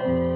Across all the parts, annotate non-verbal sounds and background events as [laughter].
Thank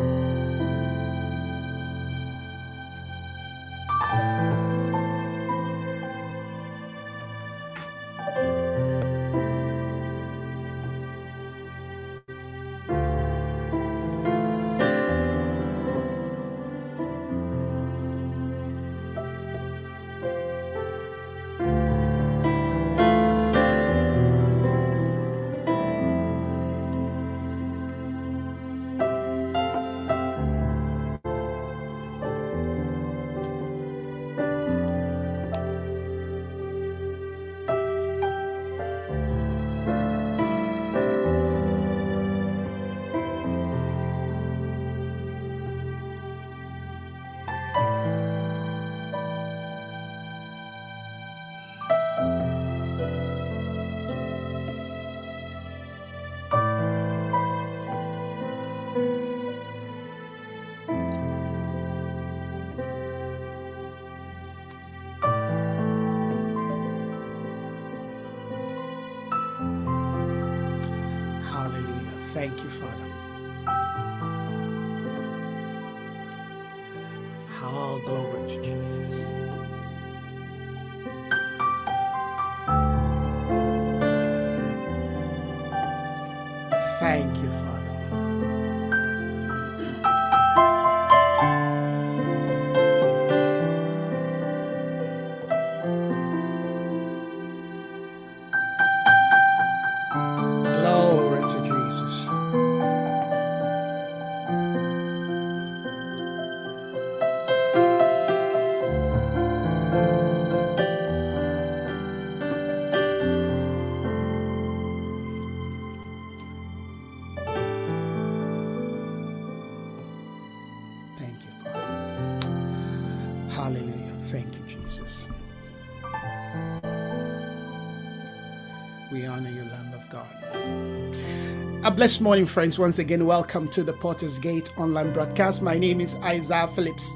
blessed morning, friends. Once again, welcome to the Portals Gate online broadcast. My name is Isaiah Phillips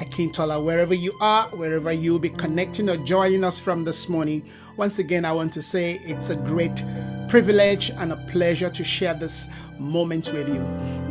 Akintola. Wherever you are, wherever you'll be connecting or joining us from this morning, once again, I want to say it's a great privilege and a pleasure to share this moment with you.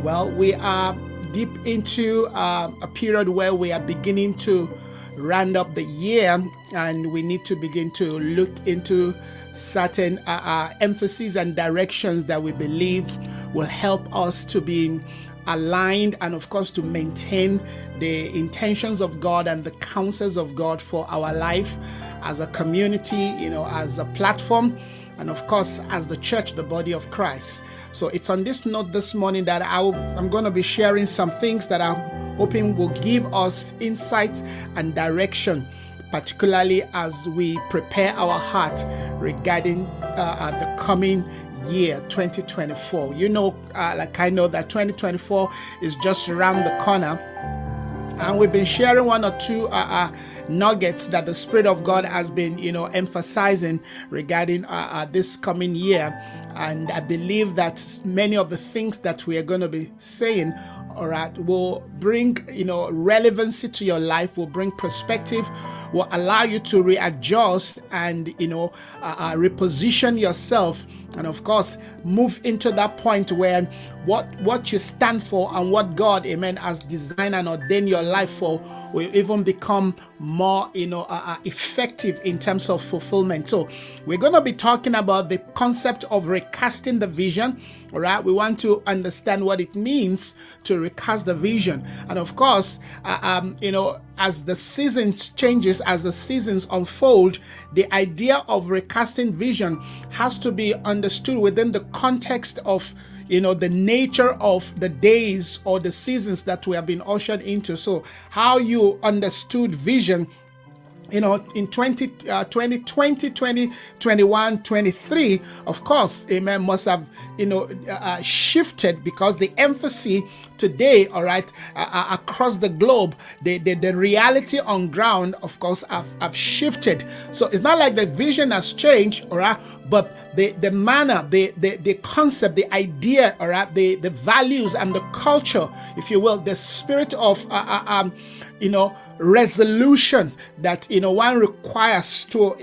Well, we are deep into uh, a period where we are beginning to round up the year and we need to begin to look into certain uh, uh, emphases and directions that we believe will help us to be aligned and of course to maintain the intentions of God and the counsels of God for our life as a community, you know, as a platform and of course as the church the body of christ. So it's on this note this morning that I i'm going to be sharing some things that i'm hoping will give us insight and direction particularly as we prepare our heart regarding uh, uh, the coming year 2024 you know uh, like i know that 2024 is just around the corner. And we've been sharing one or two uh, uh, nuggets that the spirit of god has been you know emphasizing regarding uh, this coming year. And i believe that many of the things that we are going to be saying all right will bring you know relevancy to your life will bring perspective will allow you to readjust and you know uh, uh, reposition yourself and of course move into that point where what what you stand for and what god amen has designed and ordained your life for will even become more you know uh, uh, effective in terms of fulfillment. So we're going to be talking about the concept of recasting the vision all right we want to understand what it means to recast the vision. And of course uh, um, you know as the seasons changes as the seasons unfold the idea of recasting vision has to be understood within the context of you know the nature of the days or the seasons that we have been ushered into. So how you understood vision you know in 20 uh, 2020 2021 23 of course amen must have you know uh, shifted because the emphasis today all right uh, across the globe the, the the reality on ground of course have, have shifted. So it's not like the vision has changed all right but the the manner the the, the concept the idea all right the the values and the culture if you will the spirit of uh, uh, um you know resolution that you know one requires to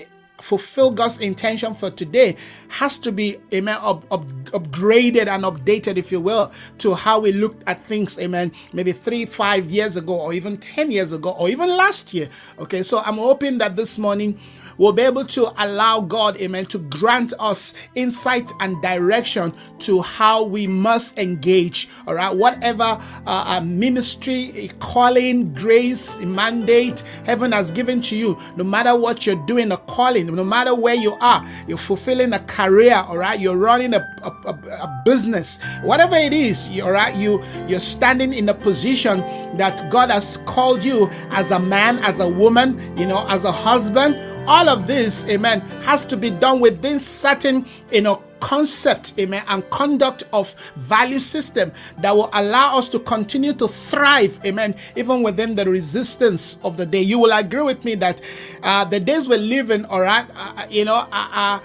fulfill God's intention for today has to be, amen, up, up, upgraded and updated, if you will, to how we looked at things, amen, maybe three, five years ago, or even 10 years ago, or even last year. Okay, so I'm hoping that this morning we'll be able to allow God, amen, to grant us insight and direction to how we must engage, all right, whatever uh, uh, ministry, calling, grace, mandate heaven has given to you, no matter what you're doing, a calling, no matter where you are, you're fulfilling a career, all right, you're running a, a, a business, whatever it is, all right, you, you're standing in a position that God has called you as a man, as a woman, you know, as a husband all of this, amen, has to be done within certain, you know, concept, amen, and conduct of value system that will allow us to continue to thrive, amen, even within the resistance of the day. You will agree with me that uh, the days we're living, all right, uh, uh you know, are,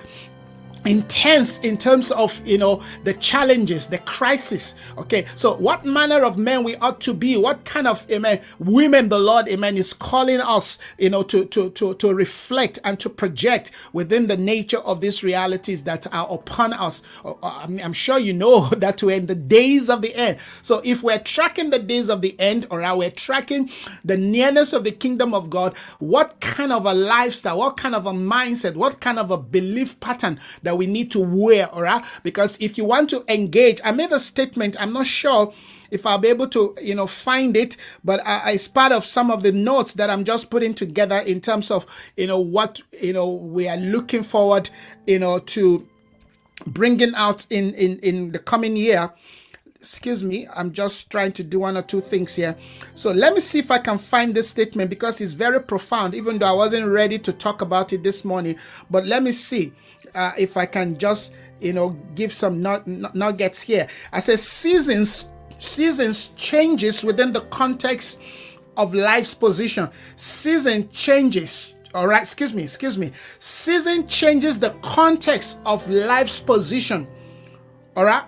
intense in terms of you know the challenges the crisis okay? So what manner of men we ought to be what kind of amen women the lord amen is calling us you know to to to, to reflect and to project within the nature of these realities that are upon us. Uh, uh, i'm sure you know [laughs] that we're in the days of the end. So if we're tracking the days of the end or are we tracking the nearness of the kingdom of god what kind of a lifestyle what kind of a mindset what kind of a belief pattern that that we need to wear, all right? Because if you want to engage, I made a statement, I'm not sure if I'll be able to, you know, find it, but I, it's part of some of the notes that I'm just putting together in terms of, you know, what, you know, we are looking forward, you know, to bringing out in, in, in the coming year excuse me i'm just trying to do one or two things here so let me see if i can find this statement because it's very profound even though i wasn't ready to talk about it this morning but let me see uh, if I can just you know give some nuggets here. I said seasons seasons changes within the context of life's position. Season changes. All right, excuse me, excuse me. Season changes the context of life's position. All right.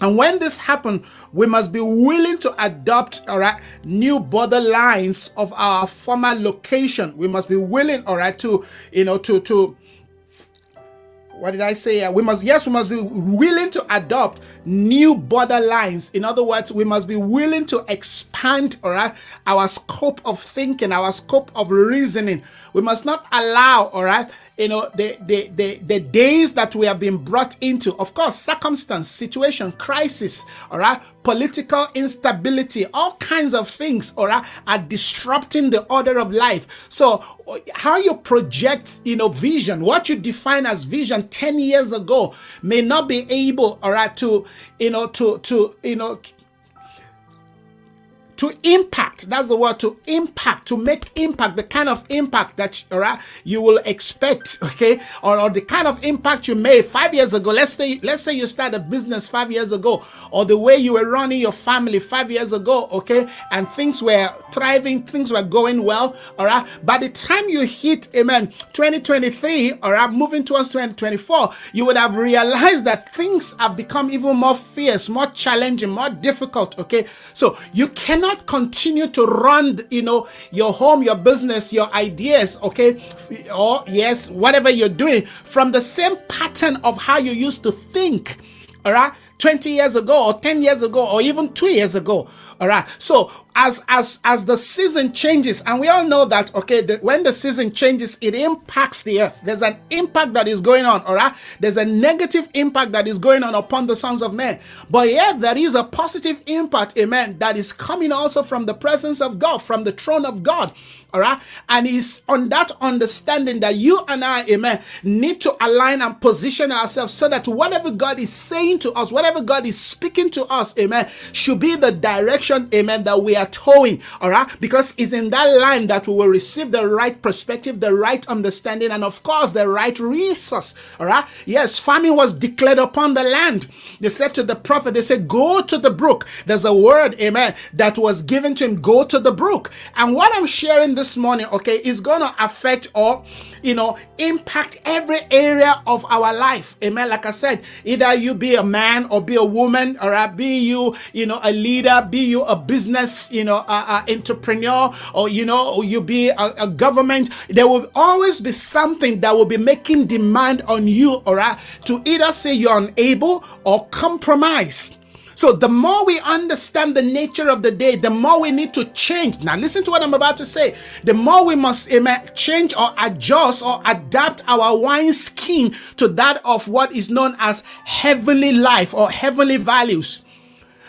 And when this happens, we must be willing to adopt, all right, new borderlines of our former location. We must be willing, all right, to, you know, to, to, what did I say? We must, yes, we must be willing to adopt new borderlines. In other words, we must be willing to expand, all right, our scope of thinking, our scope of reasoning. We must not allow, all right, you know, the, the, the, the days that we have been brought into, of course, circumstance, situation, crisis, all right, political instability, all kinds of things, all right, are disrupting the order of life. So, how you project, you know, vision, what you define as vision 10 years ago may not be able, all right, to, you know, to, to, you know, to impact that's the word to impact to make impact the kind of impact that right, you will expect [laughs] okay or, or the kind of impact you made five years ago. Let's say let's say you start a business five years ago or the way you were running your family five years ago okay and things were thriving things were going well all right. By the time you hit amen 2023 all right moving towards 2024 you would have realized that things have become even more fierce more challenging more difficult okay. So you cannot cannot continue to run, you know, your home, your business, your ideas, okay, or yes, whatever you're doing from the same pattern of how you used to think, all right, 20 years ago, or 10 years ago, or even two years ago. All right. So as as as the season changes, and we all know that okay, the, when the season changes, it impacts the earth. There's an impact that is going on. All right. There's a negative impact that is going on upon the sons of men. But yet there is a positive impact, amen, that is coming also from the presence of God, from the throne of God. All right. And it's on that understanding that you and I, amen, need to align and position ourselves so that whatever God is saying to us, whatever God is speaking to us, amen, should be the direction, amen, that we are towing. All right. Because it's in that line that we will receive the right perspective, the right understanding, and of course, the right resource. All right. Yes, famine was declared upon the land. They said to the prophet, they said, Go to the brook. There's a word, amen, that was given to him, go to the brook. And what I'm sharing this morning, okay, is going to affect or, you know, impact every area of our life. Amen. Like I said, either you be a man or be a woman, or be you, you know, a leader, be you a business, you know, an entrepreneur or, you know, or you be a, a government, there will always be something that will be making demand on you, all right, to either say you're unable or compromise. So the more we understand the nature of the day, the more we need to change. Now listen to what I'm about to say. The more we must eh, amen, change or adjust or adapt our wine skin to that of what is known as heavenly life or heavenly values.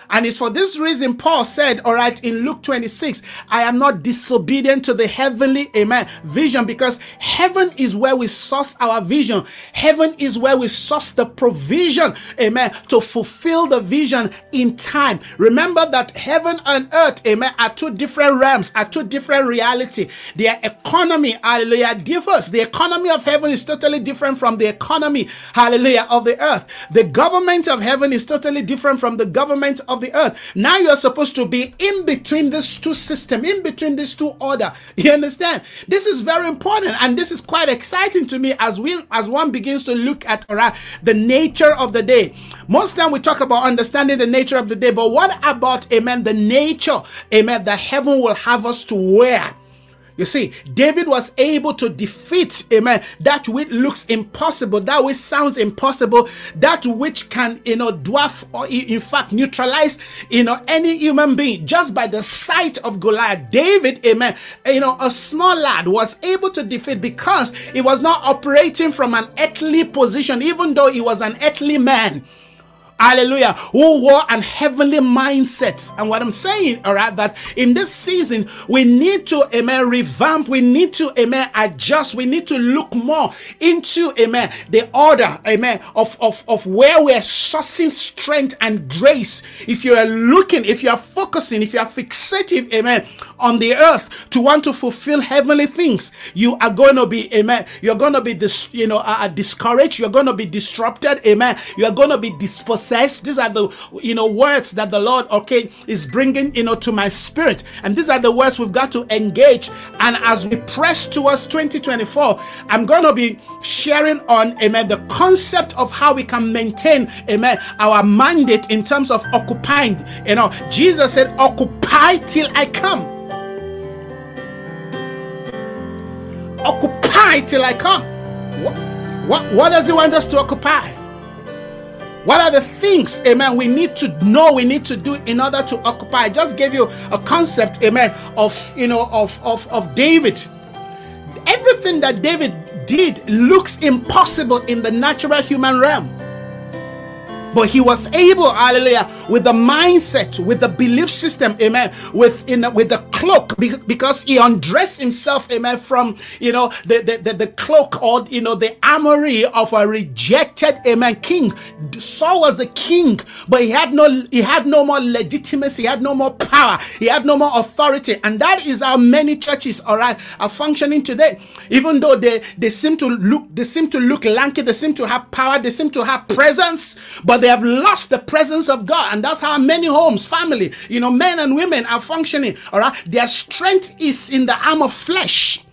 And it's for this reason Paul said, all right, in Luke 26, I am not disobedient to the heavenly, amen, vision because heaven is where we source our vision. Heaven is where we source the provision, amen, to fulfill the vision in time. Remember that heaven and earth, amen, are two different realms, are two different reality. Their economy, hallelujah, differs. The economy of heaven is totally different from the economy, hallelujah, of the earth. The government of heaven is totally different from the government of the earth. Now you're supposed to be in between these two systems, in between these two order. [laughs] You understand? This is very important, and this is quite exciting to me as we as one begins to look at right, the nature of the day. Most time we talk about understanding the nature of the day, but what about amen? The nature, amen, that heaven will have us to wear. You see, David was able to defeat, amen, that which looks impossible, that which sounds impossible, that which can, you know, dwarf or in fact neutralize, you know, any human being just by the sight of Goliath. David, amen, you know, a small lad was able to defeat because he was not operating from an earthly position, even though he was an earthly man hallelujah, who wore an heavenly mindset. And what I'm saying, all right, that in this season, we need to, amen, revamp, we need to, amen, adjust, we need to look more into, amen, the order, amen, of, of, of where we're sourcing strength and grace. If you are looking, if you are focusing, if you are fixative, amen, on the earth to want to fulfill heavenly things, you are going to be, amen, you're going to be, dis, you know, uh, uh discouraged, you're going to be disrupted, amen, you're going to be dispossessed says. These are the you know words that the Lord okay is bringing you know to my spirit, and these are the words we've got to engage. And as we press towards 2024, I'm going to be sharing on amen the concept of how we can maintain amen our mandate in terms of occupying. You know, Jesus said, "Occupy till I come." Occupy till I come. What, what, what does he want us to occupy? What are the things, amen, we need to know, we need to do in order to occupy? I just gave you a concept, amen, of, you know, of, of, of David. Everything that David did looks impossible in the natural human realm. But he was able, hallelujah, with the mindset, with the belief system, amen, with in with the cloak, because he undressed himself, amen, from you know the, the, the, the cloak or you know the armory of a rejected, amen, king. Saul was a king, but he had no he had no more legitimacy, he had no more power, he had no more authority, and that is how many churches, all right, are functioning today. Even though they they seem to look they seem to look lanky, they seem to have power, they seem to have presence, but they have lost the presence of God. And that's how many homes, family, you know, men and women are functioning. All right. Their strength is in the arm of flesh.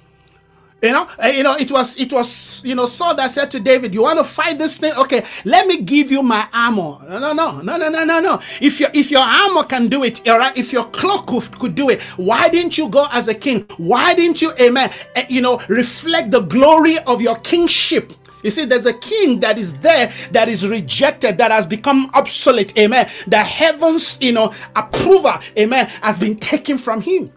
You know, uh, you know, it was it was you know Saul that said to David, "You want to fight this thing? Okay, let me give you my armor." No, no, no, no, no, no, no, no. If your if your armor can do it, all right. If your cloak could, could do it, why didn't you go as a king? Why didn't you, amen? Uh, you know, reflect the glory of your kingship you see, there's a king that is there that is rejected, that has become obsolete. Amen. The heavens, you know, approval, amen, has been taken from him.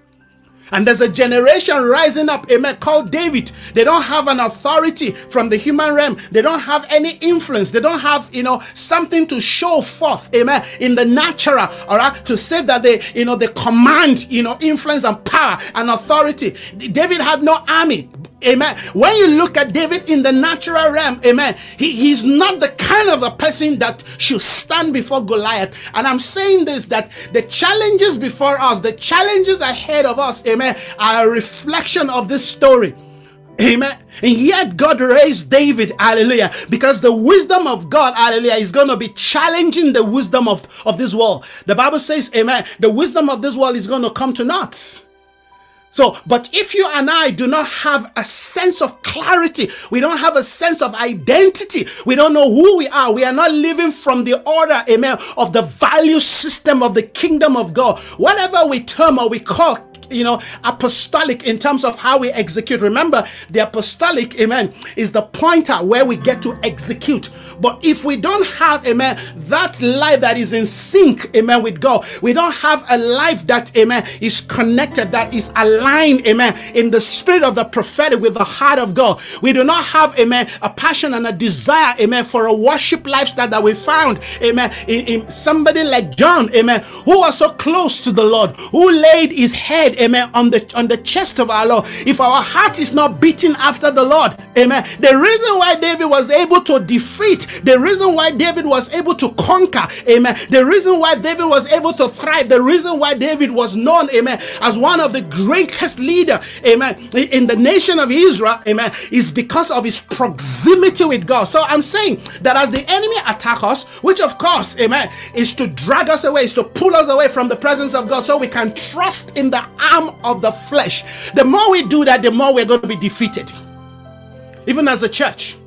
And there's a generation rising up, amen, called David. They don't have an authority from the human realm. They don't have any influence. They don't have, you know, something to show forth, amen, in the natural, all right, to say that they, you know, they command, you know, influence and power and authority. David had no army. Amen. When you look at David in the natural realm, amen, he, he's not the kind of a person that should stand before Goliath. And I'm saying this that the challenges before us, the challenges ahead of us, amen, are a reflection of this story. Amen. And yet God raised David, hallelujah, because the wisdom of God, hallelujah, is going to be challenging the wisdom of, of this world. The Bible says, amen, the wisdom of this world is going to come to naught. So, but if you and I do not have a sense of clarity, we don't have a sense of identity, we don't know who we are, we are not living from the order, amen, of the value system of the kingdom of God. Whatever we term or we call you know, apostolic in terms of how we execute. Remember, the apostolic, amen, is the pointer where we get to execute. But if we don't have, amen, that life that is in sync, amen, with God, we don't have a life that, amen, is connected, that is aligned, amen, in the spirit of the prophetic with the heart of God. We do not have, amen, a passion and a desire, amen, for a worship lifestyle that we found, amen, in, in somebody like John, amen, who was so close to the Lord, who laid his head, amen, on the on the chest of our Lord. If our heart is not beating after the Lord, amen. The reason why David was able to defeat, the reason why David was able to conquer, amen. The reason why David was able to thrive, the reason why David was known, amen, as one of the greatest leader, amen, in the nation of Israel, amen, is because of his proximity with God. So I'm saying that as the enemy attack us, which of course, amen, is to drag us away, is to pull us away from the presence of God so we can trust in the arm of the flesh. The more we do that, the more we're going to be defeated, even as a church.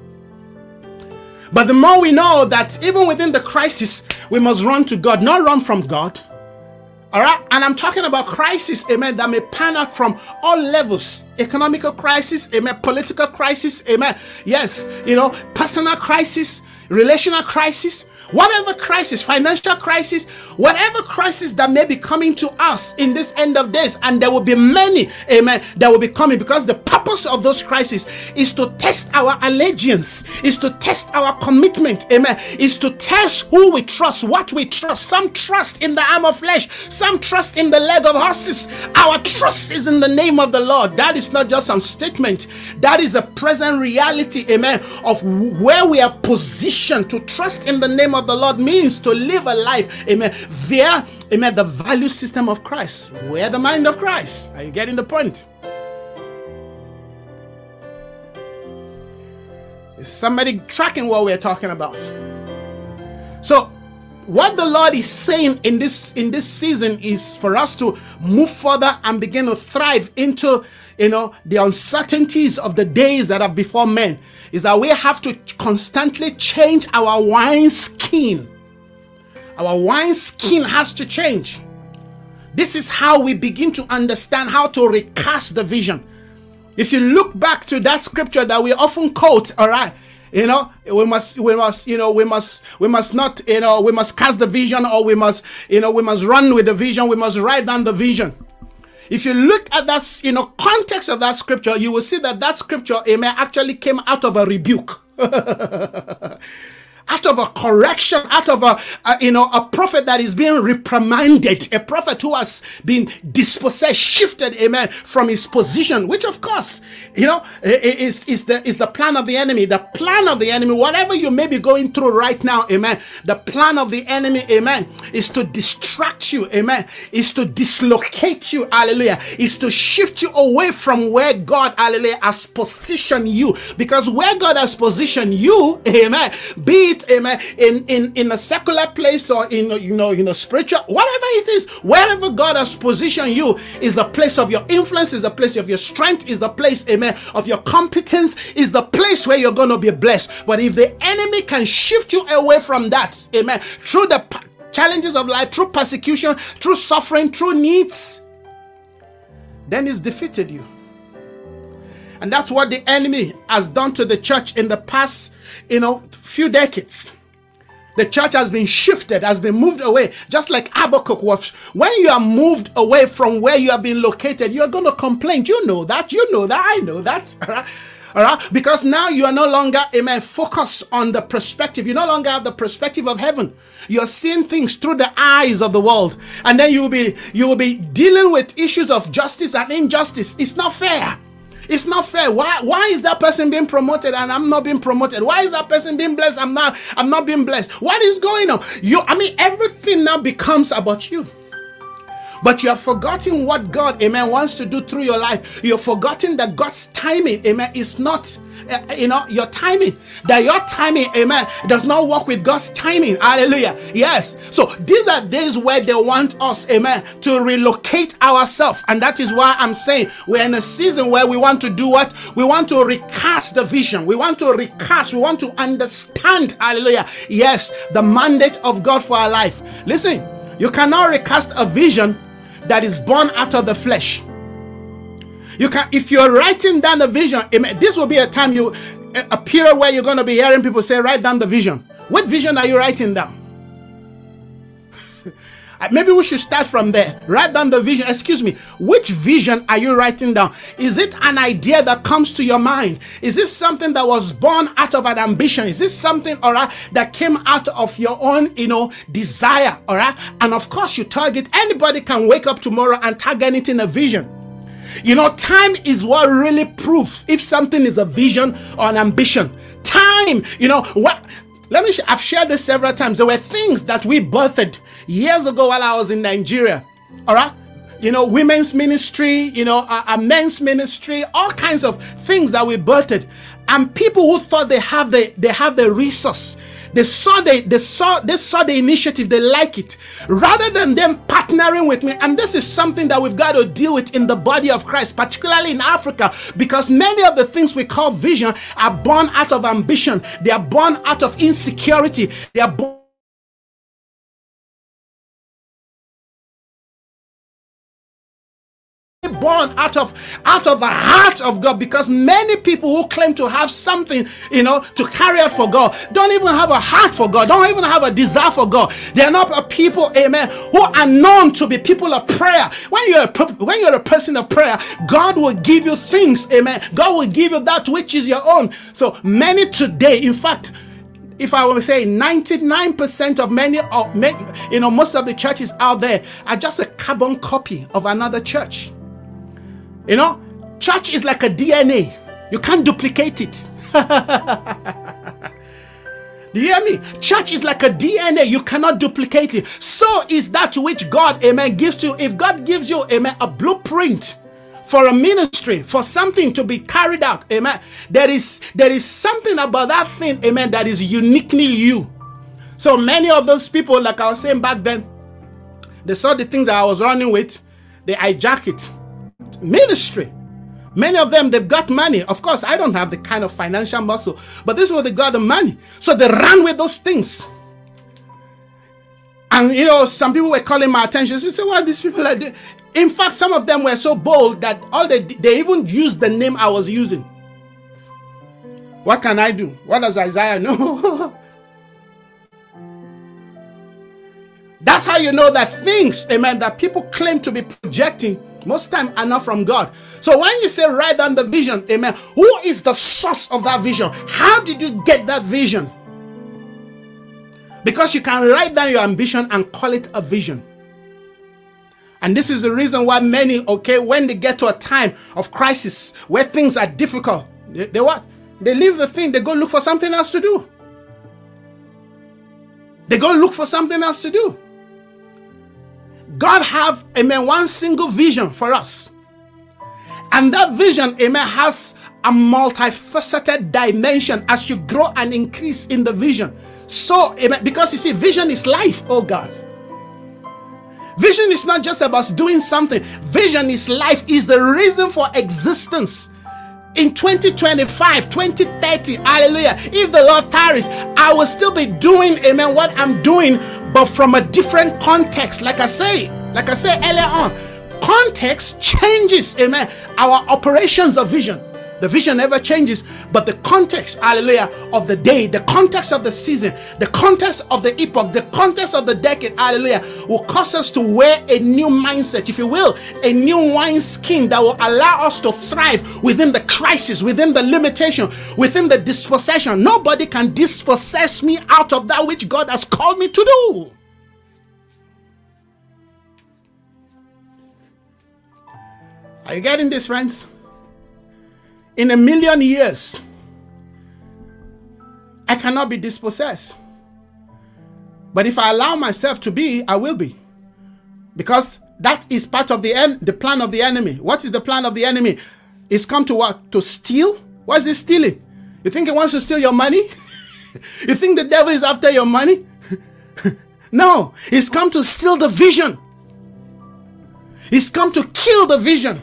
But the more we know that even within the crisis, we must run to God, not run from God. All right, and I'm talking about crisis, amen, that may pan out from all levels economical crisis, amen, political crisis, amen. Yes, you know, personal crisis, relational crisis, whatever crisis, financial crisis, whatever crisis that may be coming to us in this end of days, and there will be many, amen, that will be coming because the purpose of those crises is to test our allegiance, is to test our commitment, amen, is to test who we trust, what we trust. Some trust in the arm of flesh, some trust in the leg of horses. Our trust is in the name of the Lord. That is not just some statement, that is a present reality, amen, of where we are positioned to trust in the name of of the Lord means to live a life, amen, via, amen, the value system of Christ. Where the mind of Christ. Are you getting the point? Is somebody tracking what we're talking about? So, what the Lord is saying in this in this season is for us to move further and begin to thrive into you know the uncertainties of the days that are before men is that we have to constantly change our wine skin. Our wine skin has to change. This is how we begin to understand how to recast the vision. If you look back to that scripture that we often quote, all right, you know, we must, we must, you know, we must, we must not, you know, we must cast the vision or we must, you know, we must run with the vision, we must write down the vision. If you look at that, you know, context of that scripture, you will see that that scripture, amen, actually came out of a rebuke. [laughs] out of a correction, out of a, a, you know a prophet that is being reprimanded, a prophet who has been dispossessed, shifted, amen, from his position, which of course, you know, is is the is the plan of the enemy. The plan of the enemy, whatever you may be going through right now, amen. The plan of the enemy, amen, is to distract you, amen, is to dislocate you, hallelujah, is to shift you away from where God, hallelujah, has positioned you. Because where God has positioned you, amen, be it amen in in in a secular place or in you know in a spiritual whatever it is wherever god has positioned you is the place of your influence is the place of your strength is the place amen of your competence is the place where you're going to be blessed. But if the enemy can shift you away from that amen through the challenges of life through persecution through suffering through needs then he's defeated you and that's what the enemy has done to the church in the past, you know, few decades. The church has been shifted, has been moved away, just like Habakkuk was. When you are moved away from where you have been located, you're going to complain. You know that. You know that. I know that. [laughs] All right? Because now you are no longer, amen, focus on the perspective. You no longer have the perspective of heaven. You're seeing things through the eyes of the world. And then you will be you will be dealing with issues of justice and injustice. It's not fair. It's not fair. Why why is that person being promoted and I'm not being promoted? Why is that person being blessed? I'm not I'm not being blessed. What is going on? You I mean everything now becomes about you. But you have forgotten what God, amen, wants to do through your life. You've forgotten that God's timing, amen, is not, uh, you know, your timing. That your timing, amen, does not work with God's timing. Hallelujah. Yes. So these are days where they want us, amen, to relocate ourselves. And that is why I'm saying we're in a season where we want to do what? We want to recast the vision. We want to recast. We want to understand, hallelujah. Yes, the mandate of God for our life. Listen, you cannot recast a vision that is born out of the flesh. You can, if you're writing down the vision, this will be a time you, a period where you're going to be hearing people say, write down the vision. What vision are you writing down? Uh, maybe we should start from there. Write down the vision. Excuse me. Which vision are you writing down? Is it an idea that comes to your mind? Is this something that was born out of an ambition? Is this something, all right, that came out of your own, you know, desire, all right? And of course, you target anybody can wake up tomorrow and tag anything a vision. You know, time is what really proves if something is a vision or an ambition. Time, you know, what let me, I've shared this several times. There were things that we birthed years ago while I was in Nigeria. All right. You know, women's ministry, you know, a, a men's ministry, all kinds of things that we birthed. And people who thought they have the they have the resource, they saw the they saw they saw the initiative, they like it. Rather than them partnering with me, and this is something that we've got to deal with in the body of Christ, particularly in Africa, because many of the things we call vision are born out of ambition, they are born out of insecurity, they are born born out of out of the heart of God because many people who claim to have something, you know, to carry out for God don't even have a heart for God, don't even have a desire for God. They are not a people, amen, who are known to be people of prayer. When you're a, when you're a person of prayer, God will give you things, amen. God will give you that which is your own. So many today, in fact, if I were to say 99% of many, of, you know, most of the churches out there are just a carbon copy of another church. You know, church is like a DNA. You can't duplicate it. [laughs] Do you hear me? Church is like a DNA. You cannot duplicate it. So is that which God, amen, gives to you. If God gives you, amen, a blueprint for a ministry, for something to be carried out, amen, there is there is something about that thing, amen, that is uniquely you. So many of those people, like I was saying back then, they saw the things I was running with, they hijack it ministry. Many of them, they've got money. Of course, I don't have the kind of financial muscle, but this is where they got the money. So they ran with those things. And you know, some people were calling my attention. So you say, what these people are doing? In fact, some of them were so bold that all they they even used the name I was using. What can I do? What does Isaiah know? [laughs] That's how you know that things, amen, that people claim to be projecting most time are not from God. So when you say write down the vision, amen, who is the source of that vision? How did you get that vision? Because you can write down your ambition and call it a vision. And this is the reason why many, okay, when they get to a time of crisis where things are difficult, they, they what? They leave the thing, they go look for something else to do. They go look for something else to do. God have, amen, one single vision for us. And that vision, amen, has a multifaceted dimension as you grow and increase in the vision. So, amen, because you see, vision is life, oh God. Vision is not just about doing something, vision is life, is the reason for existence. In 2025, 2030, hallelujah. If the Lord tarries, I will still be doing, amen, what I'm doing but from a different context. Like I say, like I said earlier on, context changes, amen. Our operations of vision. The vision never changes, but the context, hallelujah, of the day, the context of the season, the context of the epoch, the context of the decade, hallelujah, will cause us to wear a new mindset, if you will, a new wine skin that will allow us to thrive within the crisis, within the limitation, within the dispossession. Nobody can dispossess me out of that which God has called me to do. Are you getting this, friends? In a million years, I cannot be dispossessed. But if I allow myself to be, I will be. Because that is part of the end, the plan of the enemy. What is the plan of the enemy? It's come to what? To steal? What is he stealing? You think he wants to steal your money? [laughs] you think the devil is after your money? [laughs] no, he's come to steal the vision. He's come to kill the vision.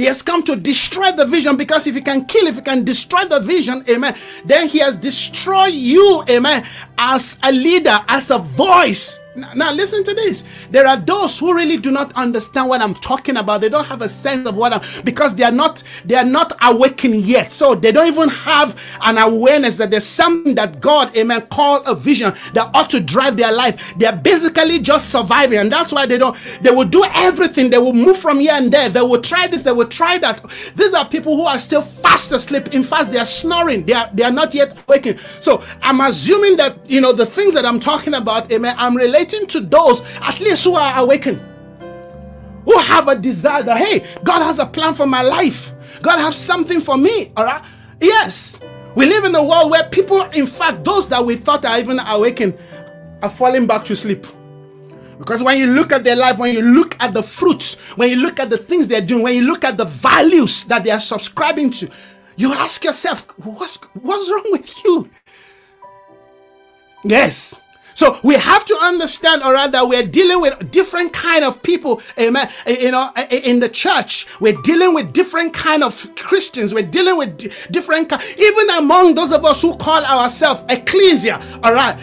He has come to destroy the vision because if he can kill, if he can destroy the vision, amen, then he has destroyed you, amen, as a leader, as a voice now, listen to this. There are those who really do not understand what I'm talking about. They don't have a sense of what I'm because they are not they are not awakened yet. So they don't even have an awareness that there's something that God, amen, called a vision that ought to drive their life. They're basically just surviving, and that's why they don't. They will do everything. They will move from here and there. They will try this. They will try that. These are people who are still fast asleep. In fact, they are snoring. They are they are not yet waking. So I'm assuming that you know the things that I'm talking about, amen. I'm related relating to those at least who are awakened, who have a desire that, hey, God has a plan for my life. God has something for me. All right. Yes. We live in a world where people, in fact, those that we thought are even awakened, are falling back to sleep. Because when you look at their life, when you look at the fruits, when you look at the things they're doing, when you look at the values that they are subscribing to, you ask yourself, what's, what's wrong with you? Yes. So we have to understand, all right, that we're dealing with different kind of people, amen. You know, in the church, we're dealing with different kind of Christians. We're dealing with different, even among those of us who call ourselves ecclesia. All right,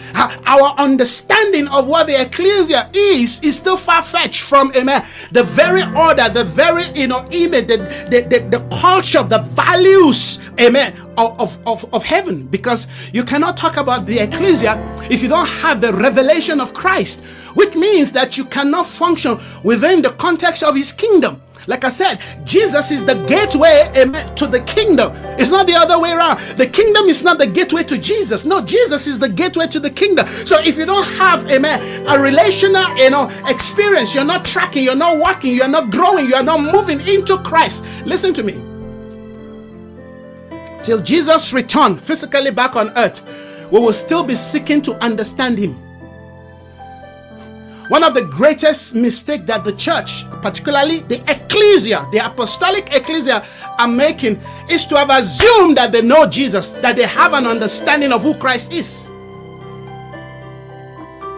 our understanding of what the ecclesia is is still far fetched from, amen, the very order, the very you know image, the the, the, the culture, the values, amen, of, of, of heaven because you cannot talk about the ecclesia if you don't have the revelation of Christ, which means that you cannot function within the context of his kingdom. Like I said, Jesus is the gateway to the kingdom. It's not the other way around. The kingdom is not the gateway to Jesus. No, Jesus is the gateway to the kingdom. So if you don't have amen, a relational you know, experience, you're not tracking, you're not walking, you're not growing, you're not moving into Christ. Listen to me till Jesus return physically back on earth, we will still be seeking to understand him. One of the greatest mistakes that the church, particularly the ecclesia, the apostolic ecclesia, are making is to have assumed that they know Jesus, that they have an understanding of who Christ is.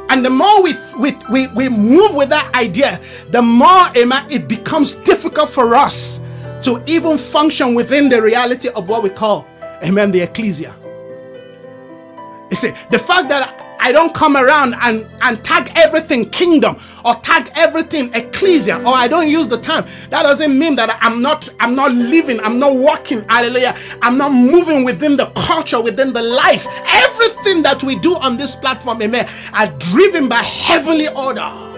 And the more we, we, we, we move with that idea, the more it becomes difficult for us to even function within the reality of what we call, amen, the ecclesia. You see, the fact that I don't come around and, and tag everything kingdom or tag everything ecclesia or I don't use the term. That doesn't mean that I'm not I'm not living, I'm not walking, hallelujah. I'm not moving within the culture, within the life. Everything that we do on this platform, amen, are driven by heavenly order.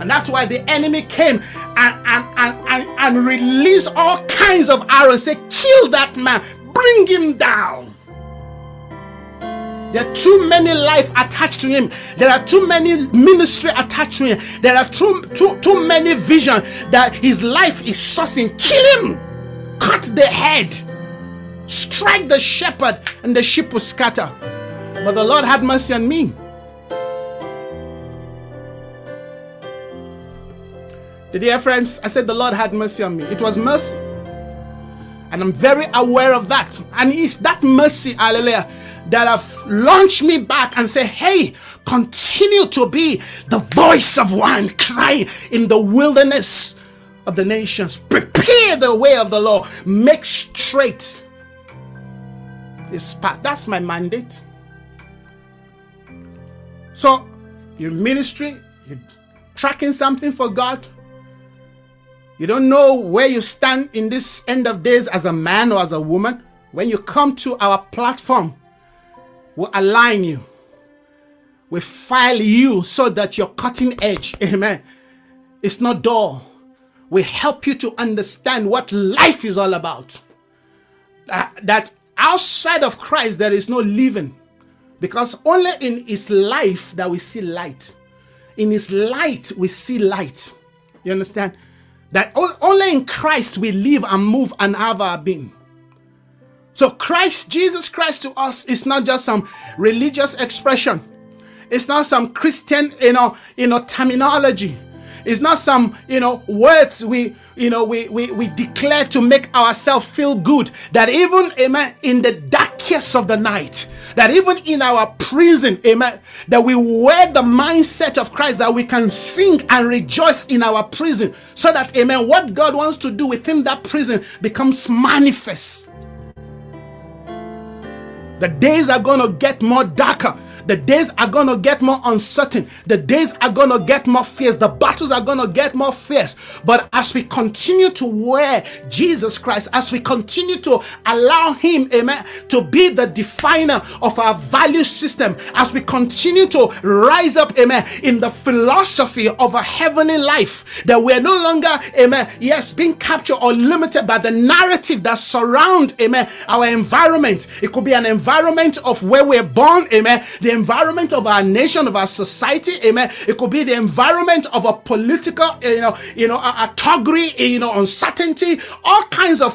And that's why the enemy came and, and, and, and, and released all kinds of arrows. Say, kill that man, bring him down. There are too many life attached to him. There are too many ministry attached to him. There are too, too, too many vision that his life is sourcing. Kill him. Cut the head. Strike the shepherd and the sheep will scatter. But the Lord had mercy on me. You hear, friends? I said the Lord had mercy on me. It was mercy. And I'm very aware of that. And it's that mercy, hallelujah, that have launched me back and say, hey, continue to be the voice of one crying in the wilderness of the nations. Prepare the way of the Lord. Make straight this path. That's my mandate. So, your ministry, you're tracking something for God, you don't know where you stand in this end of days as a man or as a woman. When you come to our platform, we'll align you. We file you so that you're cutting edge. [laughs] Amen. It's not dull. We help you to understand what life is all about. That, that outside of Christ, there is no living. Because only in his life that we see light. In his light, we see light. You understand? That only in Christ we live and move and have our being. So Christ, Jesus Christ to us is not just some religious expression. It's not some Christian, you know, you know, terminology. It's not some, you know, words we, you know, we, we, we declare to make ourselves feel good. That even, amen, in the darkest of the night, that even in our prison, amen, that we wear the mindset of Christ, that we can sing and rejoice in our prison, so that, amen, what God wants to do within that prison becomes manifest. The days are going to get more darker the days are going to get more uncertain. The days are going to get more fierce. The battles are going to get more fierce. But as we continue to wear Jesus Christ, as we continue to allow Him, amen, to be the definer of our value system, as we continue to rise up, amen, in the philosophy of a heavenly life, that we're no longer, amen, yes, being captured or limited by the narrative that surround, amen, our environment. It could be an environment of where we're born, amen, the environment of our nation, of our society, amen. It could be the environment of a political, eh, you know, you know, a, a toggery, eh, you know, uncertainty, all kinds of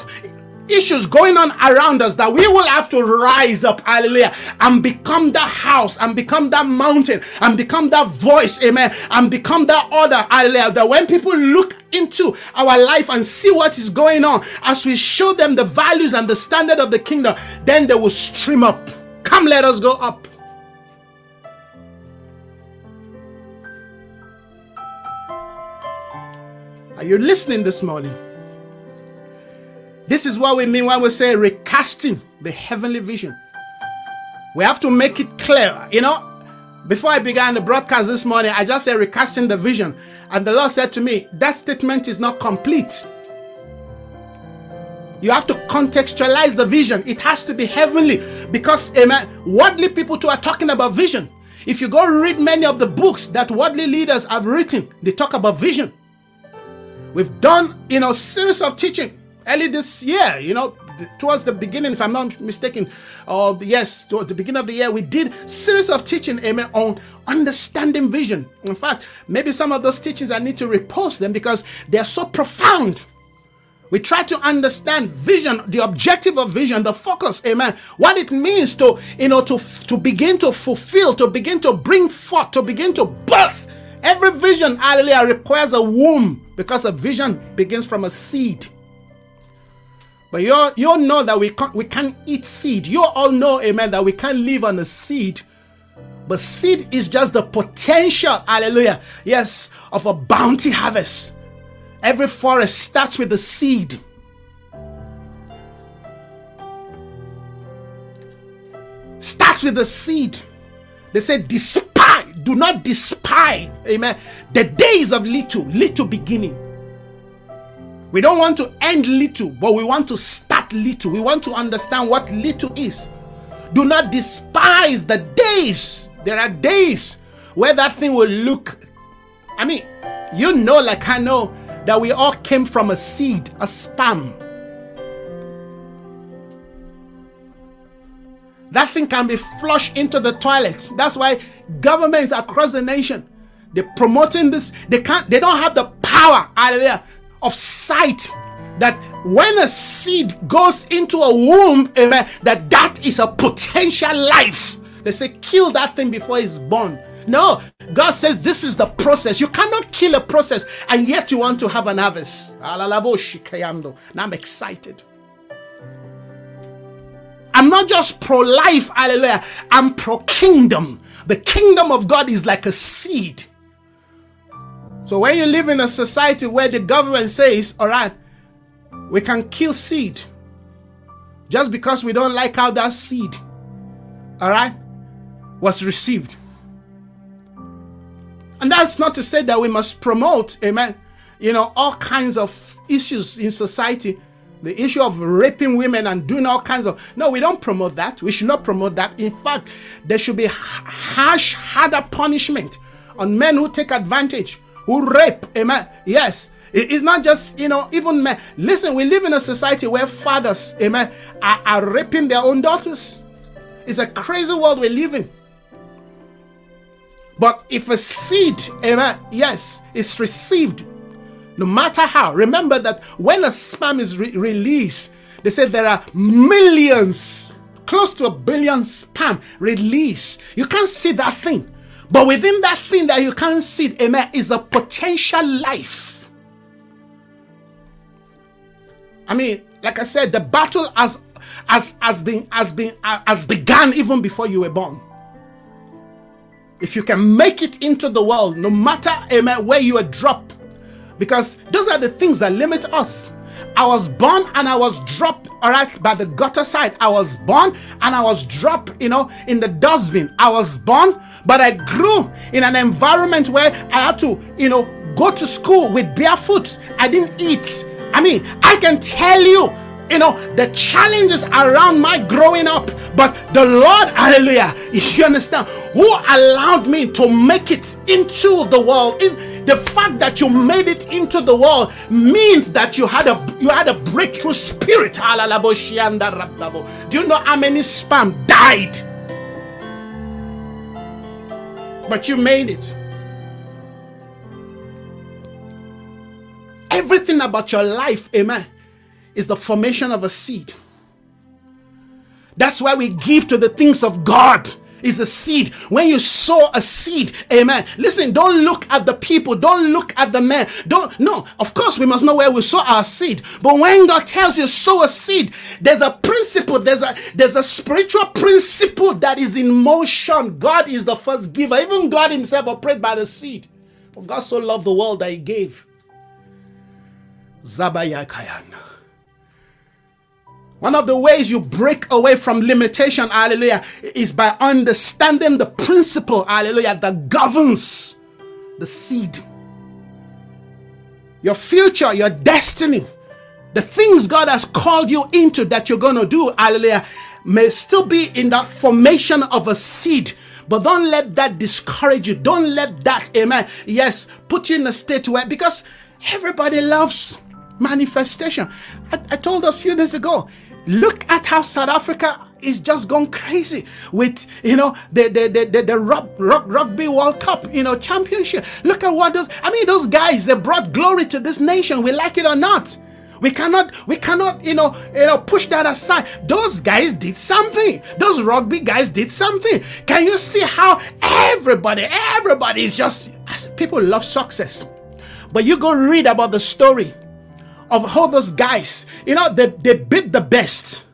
issues going on around us that we will have to rise up, hallelujah, and become that house, and become that mountain, and become that voice, amen, and become that order, hallelujah. That when people look into our life and see what is going on, as we show them the values and the standard of the kingdom, then they will stream up. Come, let us go up. Are you listening this morning? This is what we mean when we say recasting the heavenly vision. We have to make it clear. You know, before I began the broadcast this morning, I just said recasting the vision. And the Lord said to me, that statement is not complete. You have to contextualize the vision. It has to be heavenly because, amen, worldly people too are talking about vision. If you go read many of the books that worldly leaders have written, they talk about vision. We've done, you know, series of teaching early this year, you know, towards the beginning, if I'm not mistaken, or yes, towards the beginning of the year, we did series of teaching, amen, on understanding vision. In fact, maybe some of those teachings I need to repost them because they're so profound. We try to understand vision, the objective of vision, the focus, amen. What it means to, you know, to, to begin to fulfill, to begin to bring forth, to begin to birth. Every vision, hallelujah, requires a womb because a vision begins from a seed. But you all, you know that we can't, we can't eat seed. You all know, amen, that we can't live on a seed. But seed is just the potential, hallelujah, yes, of a bounty harvest. Every forest starts with a seed. Starts with a seed. They say, despise, do not despise, amen, the days of little, little beginning. We don't want to end little, but we want to start little. We want to understand what little is. Do not despise the days. There are days where that thing will look. I mean, you know, like I know, that we all came from a seed, a sperm. That thing can be flushed into the toilet. That's why governments across the nation they're promoting this. They can't, they don't have the power, hallelujah, of sight that when a seed goes into a womb, amen, that that is a potential life. They say, kill that thing before it's born. No, God says this is the process. You cannot kill a process, and yet you want to have an harvest. Now I'm excited. I'm not just pro life, hallelujah. I'm pro kingdom. The kingdom of God is like a seed. So when you live in a society where the government says, all right, we can kill seed just because we don't like how that seed, all right, was received. And that's not to say that we must promote, amen, you know, all kinds of issues in society. The issue of raping women and doing all kinds of. No, we don't promote that. We should not promote that. In fact, there should be harsh, harder punishment on men who take advantage who rape. Amen. Yes. It's not just, you know, even men. Listen, we live in a society where fathers, amen, are, are raping their own daughters. It's a crazy world we live in. But if a seed, amen, yes, is received, no matter how, remember that when a sperm is re- released, they say there are millions, close to a billion sperm released. You can't see that thing. But within that thing that you can't see, amen, is a potential life. I mean, like I said, the battle has has has been has been has begun even before you were born. If you can make it into the world, no matter amen, where you are dropped, because those are the things that limit us. I was born and I was dropped, all right, by the gutter side. I was born and I was dropped, you know, in the dustbin. I was born, but I grew in an environment where I had to, you know, go to school with barefoot. I didn't eat. I mean, I can tell you you know, the challenges around my growing up. But the Lord, hallelujah, [laughs] you understand, who allowed me to make it into the world. In, the fact that you made it into the world means that you had a you had a breakthrough spirit. Do you know how many spam died? But you made it. Everything about your life, amen is the formation of a seed. That's why we give to the things of God is a seed. When you sow a seed, amen. Listen, don't look at the people, don't look at the man. Don't no, of course we must know where we sow our seed. But when God tells you sow a seed, there's a principle, there's a there's a spiritual principle that is in motion. God is the first giver. Even God Himself operated by the seed. For God so loved the world that He gave. Zabayakayana. One of the ways you break away from limitation, hallelujah, is by understanding the principle, hallelujah, that governs the seed. Your future, your destiny, the things God has called you into that you're going to do, hallelujah, may still be in that formation of a seed. But don't let that discourage you. Don't let that, amen, yes, put you in a state where, because everybody loves manifestation. I, I told us a few days ago, Look at how South Africa is just gone crazy with you know the the the, the, the rug, rug, rugby World Cup you know championship. Look at what those I mean those guys they brought glory to this nation. We like it or not. We cannot, we cannot, you know, you know, push that aside. Those guys did something. Those rugby guys did something. Can you see how everybody, everybody is just people love success. But you go read about the story of all those guys, you know, they, they beat the best.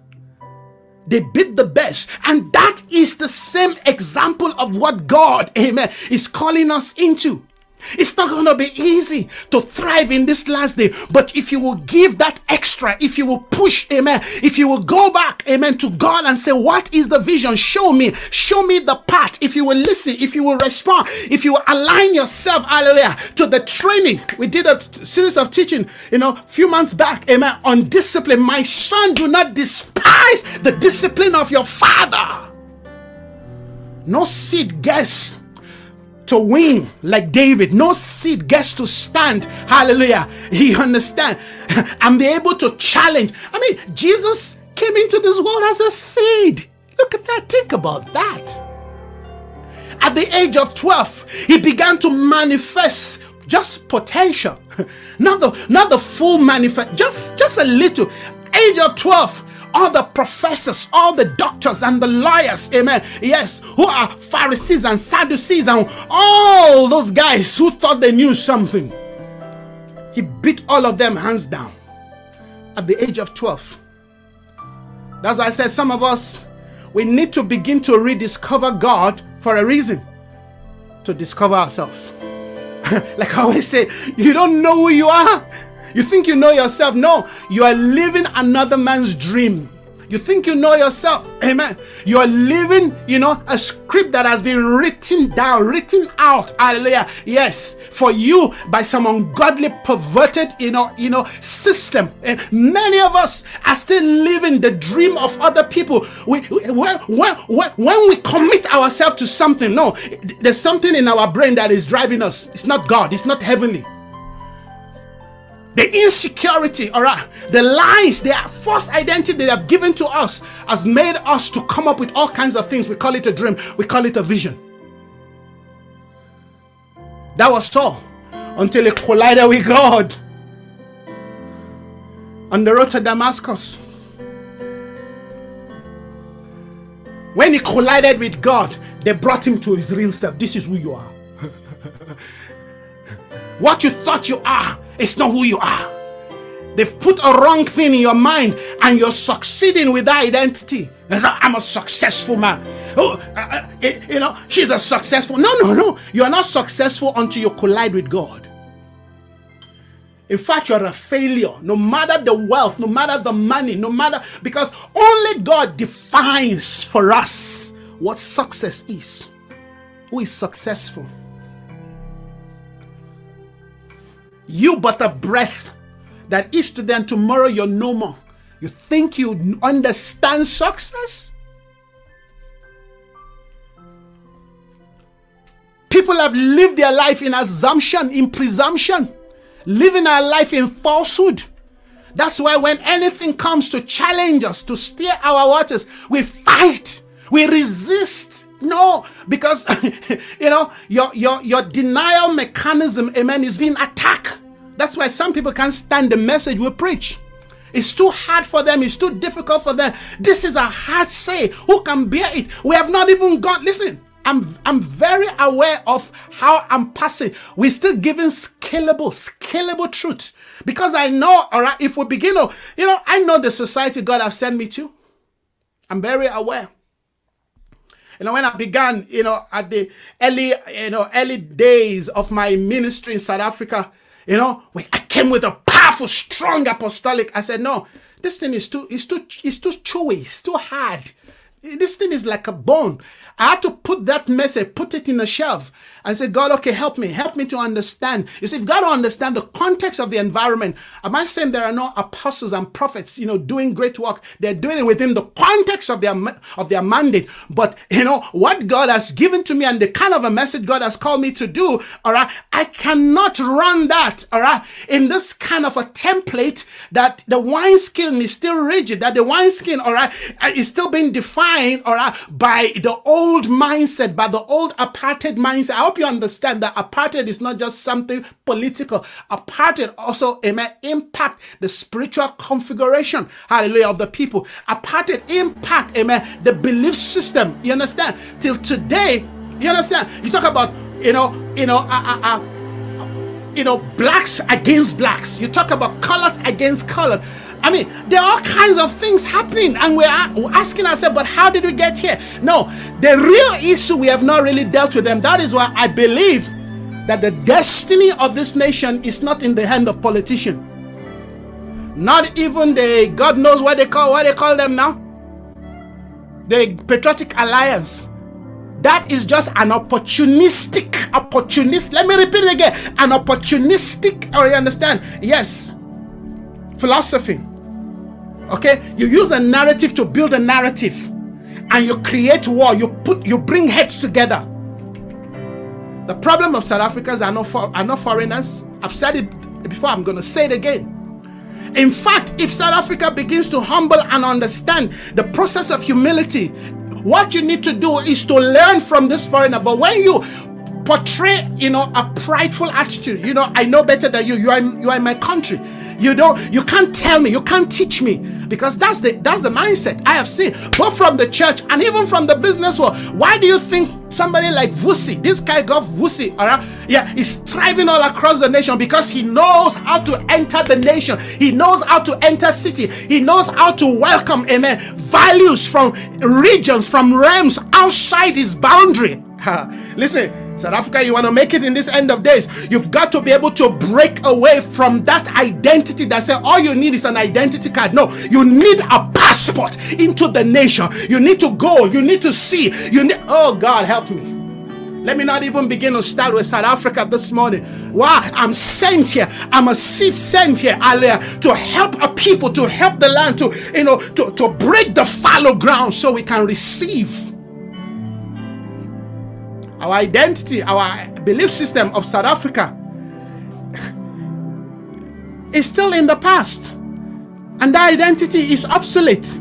They beat the best. And that is the same example of what God, amen, is calling us into. It's not going to be easy to thrive in this last day, but if you will give that extra, if you will push, amen, if you will go back, amen, to God and say, What is the vision? Show me, show me the path. If you will listen, if you will respond, if you will align yourself, hallelujah, to the training. We did a series of teaching, you know, a few months back, amen, on discipline. My son, do not despise the discipline of your father. No seed guess to win like David. No seed gets to stand. Hallelujah. He understand [laughs] I'm able to challenge. I mean, Jesus came into this world as a seed. Look at that. Think about that. At the age of 12, he began to manifest just potential. [laughs] Not the not the full manifest, just just a little. Age of 12, all the professors, all the doctors and the lawyers, amen. Yes, who are Pharisees and Sadducees and all those guys who thought they knew something. He beat all of them hands down at the age of 12. That's why I said some of us, we need to begin to rediscover God for a reason to discover ourselves. [laughs] like I always say, you don't know who you are you think you know yourself? No, you are living another man's dream. You think you know yourself. Amen. You are living, you know, a script that has been written down, written out. Hallelujah. Yes, for you by some ungodly, perverted, you know, you know, system. And many of us are still living the dream of other people. We, when, when, when we commit ourselves to something, no, there's something in our brain that is driving us. It's not God. It's not heavenly the insecurity, all right, the lies, the false identity they have given to us has made us to come up with all kinds of things. We call it a dream, we call it a vision. That was all until he collided with God on the road to Damascus. When he collided with God, they brought him to his real self. This is who you are. [laughs] what you thought you are is not who you are. They've put a wrong thing in your mind and you're succeeding with that identity. I'm a successful man. Oh, uh, uh, you know, she's a successful. No, no, no. You are not successful until you collide with God. In fact, you're a failure. No matter the wealth, no matter the money, no matter because only God defines for us what success is. Who is successful? You but a breath that is to them tomorrow you're no more. You think you understand success? People have lived their life in assumption, in presumption, living our life in falsehood. That's why when anything comes to challenge us, to steer our waters, we fight, we resist. No, because [laughs] you know your your your denial mechanism, amen, is being attacked. That's why some people can't stand the message we preach. It's too hard for them. It's too difficult for them. This is a hard say. Who can bear it? We have not even got. Listen, I'm I'm very aware of how I'm passing. We're still giving scalable, scalable truth because I know. All right, if we begin you know, I know the society God has sent me to. I'm very aware. You know, when I began, you know, at the early, you know, early days of my ministry in South Africa, you know, I came with a powerful, strong apostolic. I said, no, this thing is too, it's too, it's too chewy, it's too hard. This thing is like a bone. I had to put that message, put it in a shelf, and say, God, okay, help me, help me to understand. You see, got to understand the context of the environment. Am I saying there are no apostles and prophets, you know, doing great work? They're doing it within the context of their of their mandate. But you know what God has given to me and the kind of a message God has called me to do, all right, I cannot run that, all right, in this kind of a template that the wine skin is still rigid, that the wineskin, all right, uh, is still being defined, all right, by the old old mindset, by the old apartheid mindset. I hope you understand that apartheid is not just something political. Apartheid also amen, impact the spiritual configuration, hallelujah, of the people. Apartheid impact, amen, the belief system. You understand? Till today, you understand? You talk about, you know, you know, uh, uh, uh, you know, blacks against blacks. You talk about colors against color. I mean, there are all kinds of things happening, and we're asking ourselves, but how did we get here? No, the real issue we have not really dealt with them. That is why I believe that the destiny of this nation is not in the hand of politicians. Not even the God knows what they call what they call them now. The Patriotic Alliance. That is just an opportunistic, opportunist. Let me repeat it again. An opportunistic, or oh, you understand? Yes. Philosophy Okay, you use a narrative to build a narrative, and you create war. You put, you bring heads together. The problem of South Africans are not for, are not foreigners. I've said it before. I'm going to say it again. In fact, if South Africa begins to humble and understand the process of humility, what you need to do is to learn from this foreigner. But when you portray, you know, a prideful attitude, you know, I know better than you. You are, you are in my country. You don't, you can't tell me, you can't teach me because that's the that's the mindset I have seen both from the church and even from the business world. Why do you think somebody like Vusi, this guy got Vusi, all right? Yeah, is thriving all across the nation because he knows how to enter the nation. He knows how to enter city. He knows how to welcome, amen, values from regions, from realms outside his boundary. [laughs] Listen, South Africa, you want to make it in this end of days, you've got to be able to break away from that identity that says all you need is an identity card. No, you need a passport into the nation. You need to go, you need to see. You need oh God help me. Let me not even begin to start with South Africa this morning. Why? I'm sent here. I'm a seed sent here, earlier to help a people, to help the land, to you know, to, to break the fallow ground so we can receive our identity, our belief system of South Africa is still in the past. And that identity is obsolete.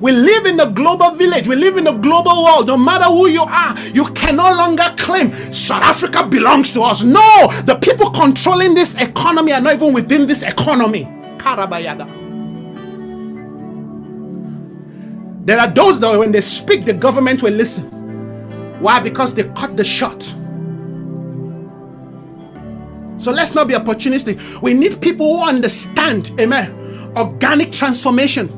We live in a global village. We live in a global world. No matter who you are, you can no longer claim South Africa belongs to us. No, the people controlling this economy are not even within this economy. Karabayada. There are those that when they speak, the government will listen. Why? Because they cut the shot. So let's not be opportunistic. We need people who understand, amen, organic transformation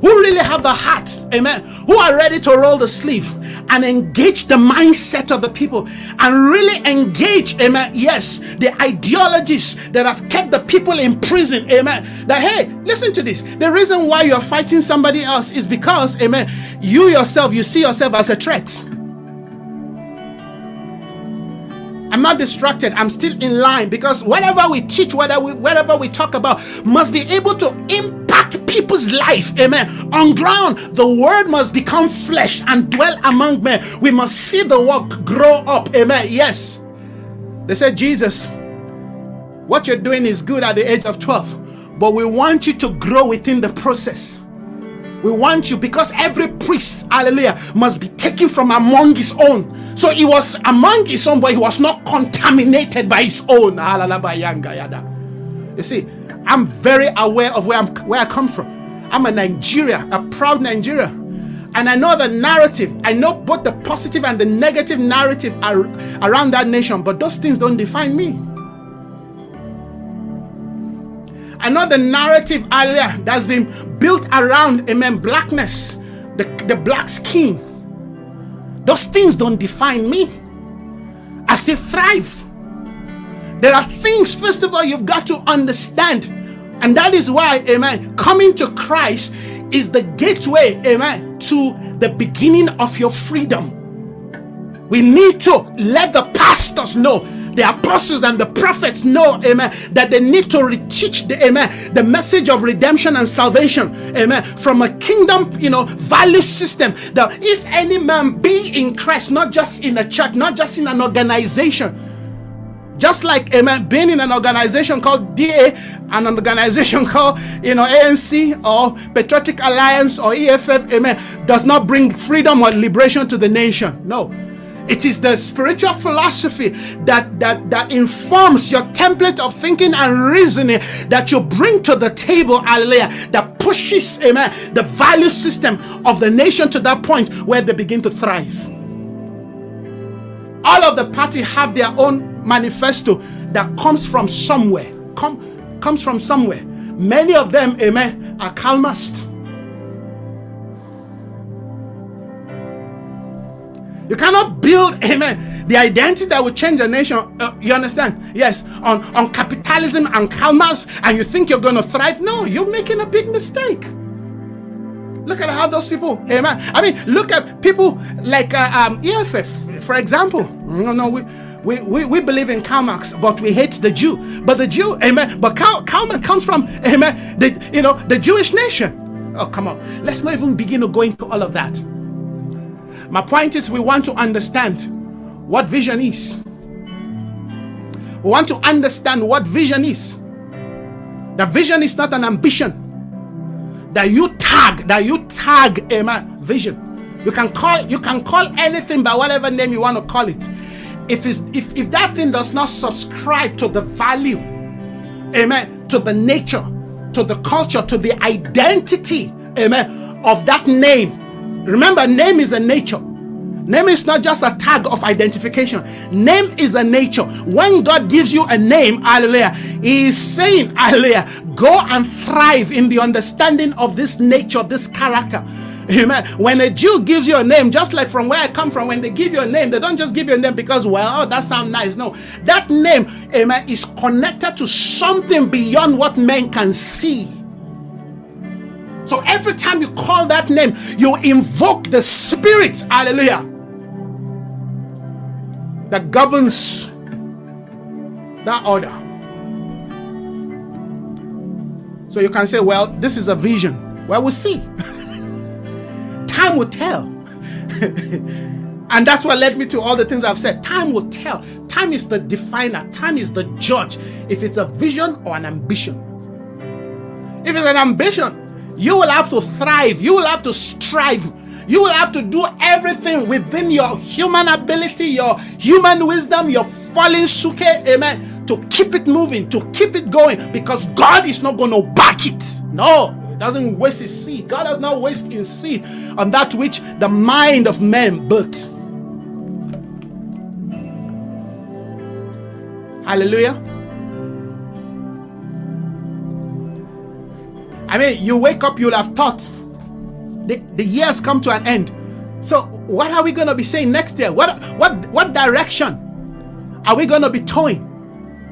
who really have the heart, amen, who are ready to roll the sleeve and engage the mindset of the people and really engage, amen, yes, the ideologies that have kept the people in prison, amen. That hey, listen to this. The reason why you're fighting somebody else is because, amen, you yourself, you see yourself as a threat. I'm not distracted. I'm still in line because whatever we teach, whatever we, whatever we talk about, must be able to impact people's life. Amen. On ground, the word must become flesh and dwell among men. We must see the work grow up. Amen. Yes. They said, Jesus, what you're doing is good at the age of 12, but we want you to grow within the process. We want you because every priest, hallelujah, must be taken from among his own. So he was among his own, but he was not contaminated by his own. You see, I'm very aware of where I'm where I come from. I'm a Nigeria, a proud Nigeria. And I know the narrative. I know both the positive and the negative narrative around that nation, but those things don't define me. I know the narrative earlier that's been built around, amen, blackness, the, the black skin. Those things don't define me. I say thrive. There are things, first of all, you've got to understand. And that is why, amen, coming to Christ is the gateway, amen, to the beginning of your freedom. We need to let the pastors know the apostles and the prophets know, amen, that they need to teach the amen, the message of redemption and salvation, amen, from a kingdom, you know, value system. That if any man be in Christ, not just in a church, not just in an organization, just like amen, being in an organization called DA an organization [laughs] called you know ANC or Patriotic Alliance or EFF, amen, does not bring freedom or liberation to the nation. No. It is the spiritual philosophy that, that, that informs your template of thinking and reasoning that you bring to the table, hallelujah, that pushes, amen, the value system of the nation to that point where they begin to thrive. All of the party have their own manifesto that comes from somewhere. Come, comes from somewhere. Many of them, amen, are Calmast You cannot build, amen, the identity that will change a nation. Uh, you understand? Yes, on, on capitalism and Karl and you think you're going to thrive. No, you're making a big mistake. Look at how those people, amen. I mean, look at people like uh, um, EFF, for example. No, no, we. We, we, we believe in Karl Marx, but we hate the Jew. But the Jew, amen. But Karl, Karl Marx comes from, amen, the, you know, the Jewish nation. Oh, come on. Let's not even begin to go into all of that. My point is, we want to understand what vision is. We want to understand what vision is. The vision is not an ambition that you tag, that you tag a vision. You can call you can call anything by whatever name you want to call it. If if, if that thing does not subscribe to the value, amen, to the nature, to the culture, to the identity, amen, of that name Remember, name is a nature. Name is not just a tag of identification. Name is a nature. When God gives you a name, hallelujah, He is saying, hallelujah, go and thrive in the understanding of this nature, this character. Amen. When a Jew gives you a name, just like from where I come from, when they give you a name, they don't just give you a name because, well, oh, that sounds nice. No, that name, amen, is connected to something beyond what men can see. So every time you call that name, you invoke the spirit, hallelujah, that governs that order. So you can say, well, this is a vision. Well, we'll see. [laughs] Time will tell. [laughs] and that's what led me to all the things I've said. Time will tell. Time is the definer, time is the judge if it's a vision or an ambition. If it's an ambition, you will have to thrive. You will have to strive. You will have to do everything within your human ability, your human wisdom, your falling suke, amen, to keep it moving, to keep it going, because God is not going to back it. No, It doesn't waste his seed. God does not waste his seed on that which the mind of man built. Hallelujah. I mean, you wake up, you'll have thought the, the years come to an end. So, what are we going to be saying next year? What, what, what direction are we going to be towing?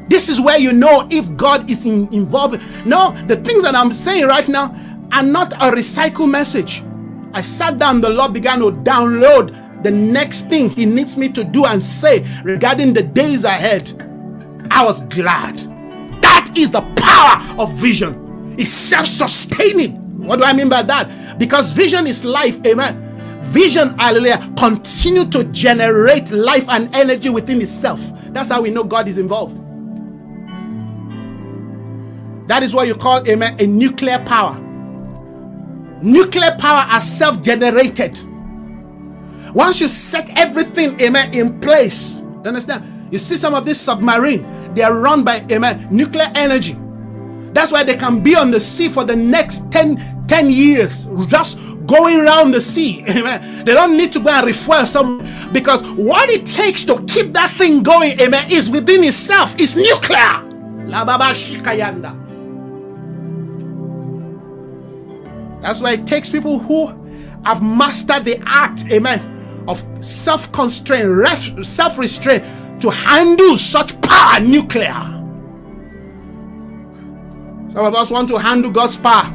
This is where you know if God is in, involved. No, the things that I'm saying right now are not a recycle message. I sat down, the Lord began to download the next thing He needs me to do and say regarding the days ahead. I was glad. That is the power of vision. It's self sustaining. What do I mean by that? Because vision is life. Amen. Vision, hallelujah, continue to generate life and energy within itself. That's how we know God is involved. That is what you call, amen, a nuclear power. Nuclear power are self generated. Once you set everything, amen, in place, understand? You see some of these submarine, they are run by, amen, nuclear energy. That's why they can be on the sea for the next 10, 10 years, just going around the sea. [laughs] Amen. They don't need to go and refuel some because what it takes to keep that thing going, amen, is within itself. It's nuclear. La baba shikayanda. That's why it takes people who have mastered the art, amen, of self constraint, self restraint to handle such power nuclear. Some of us want to handle God's power. [laughs]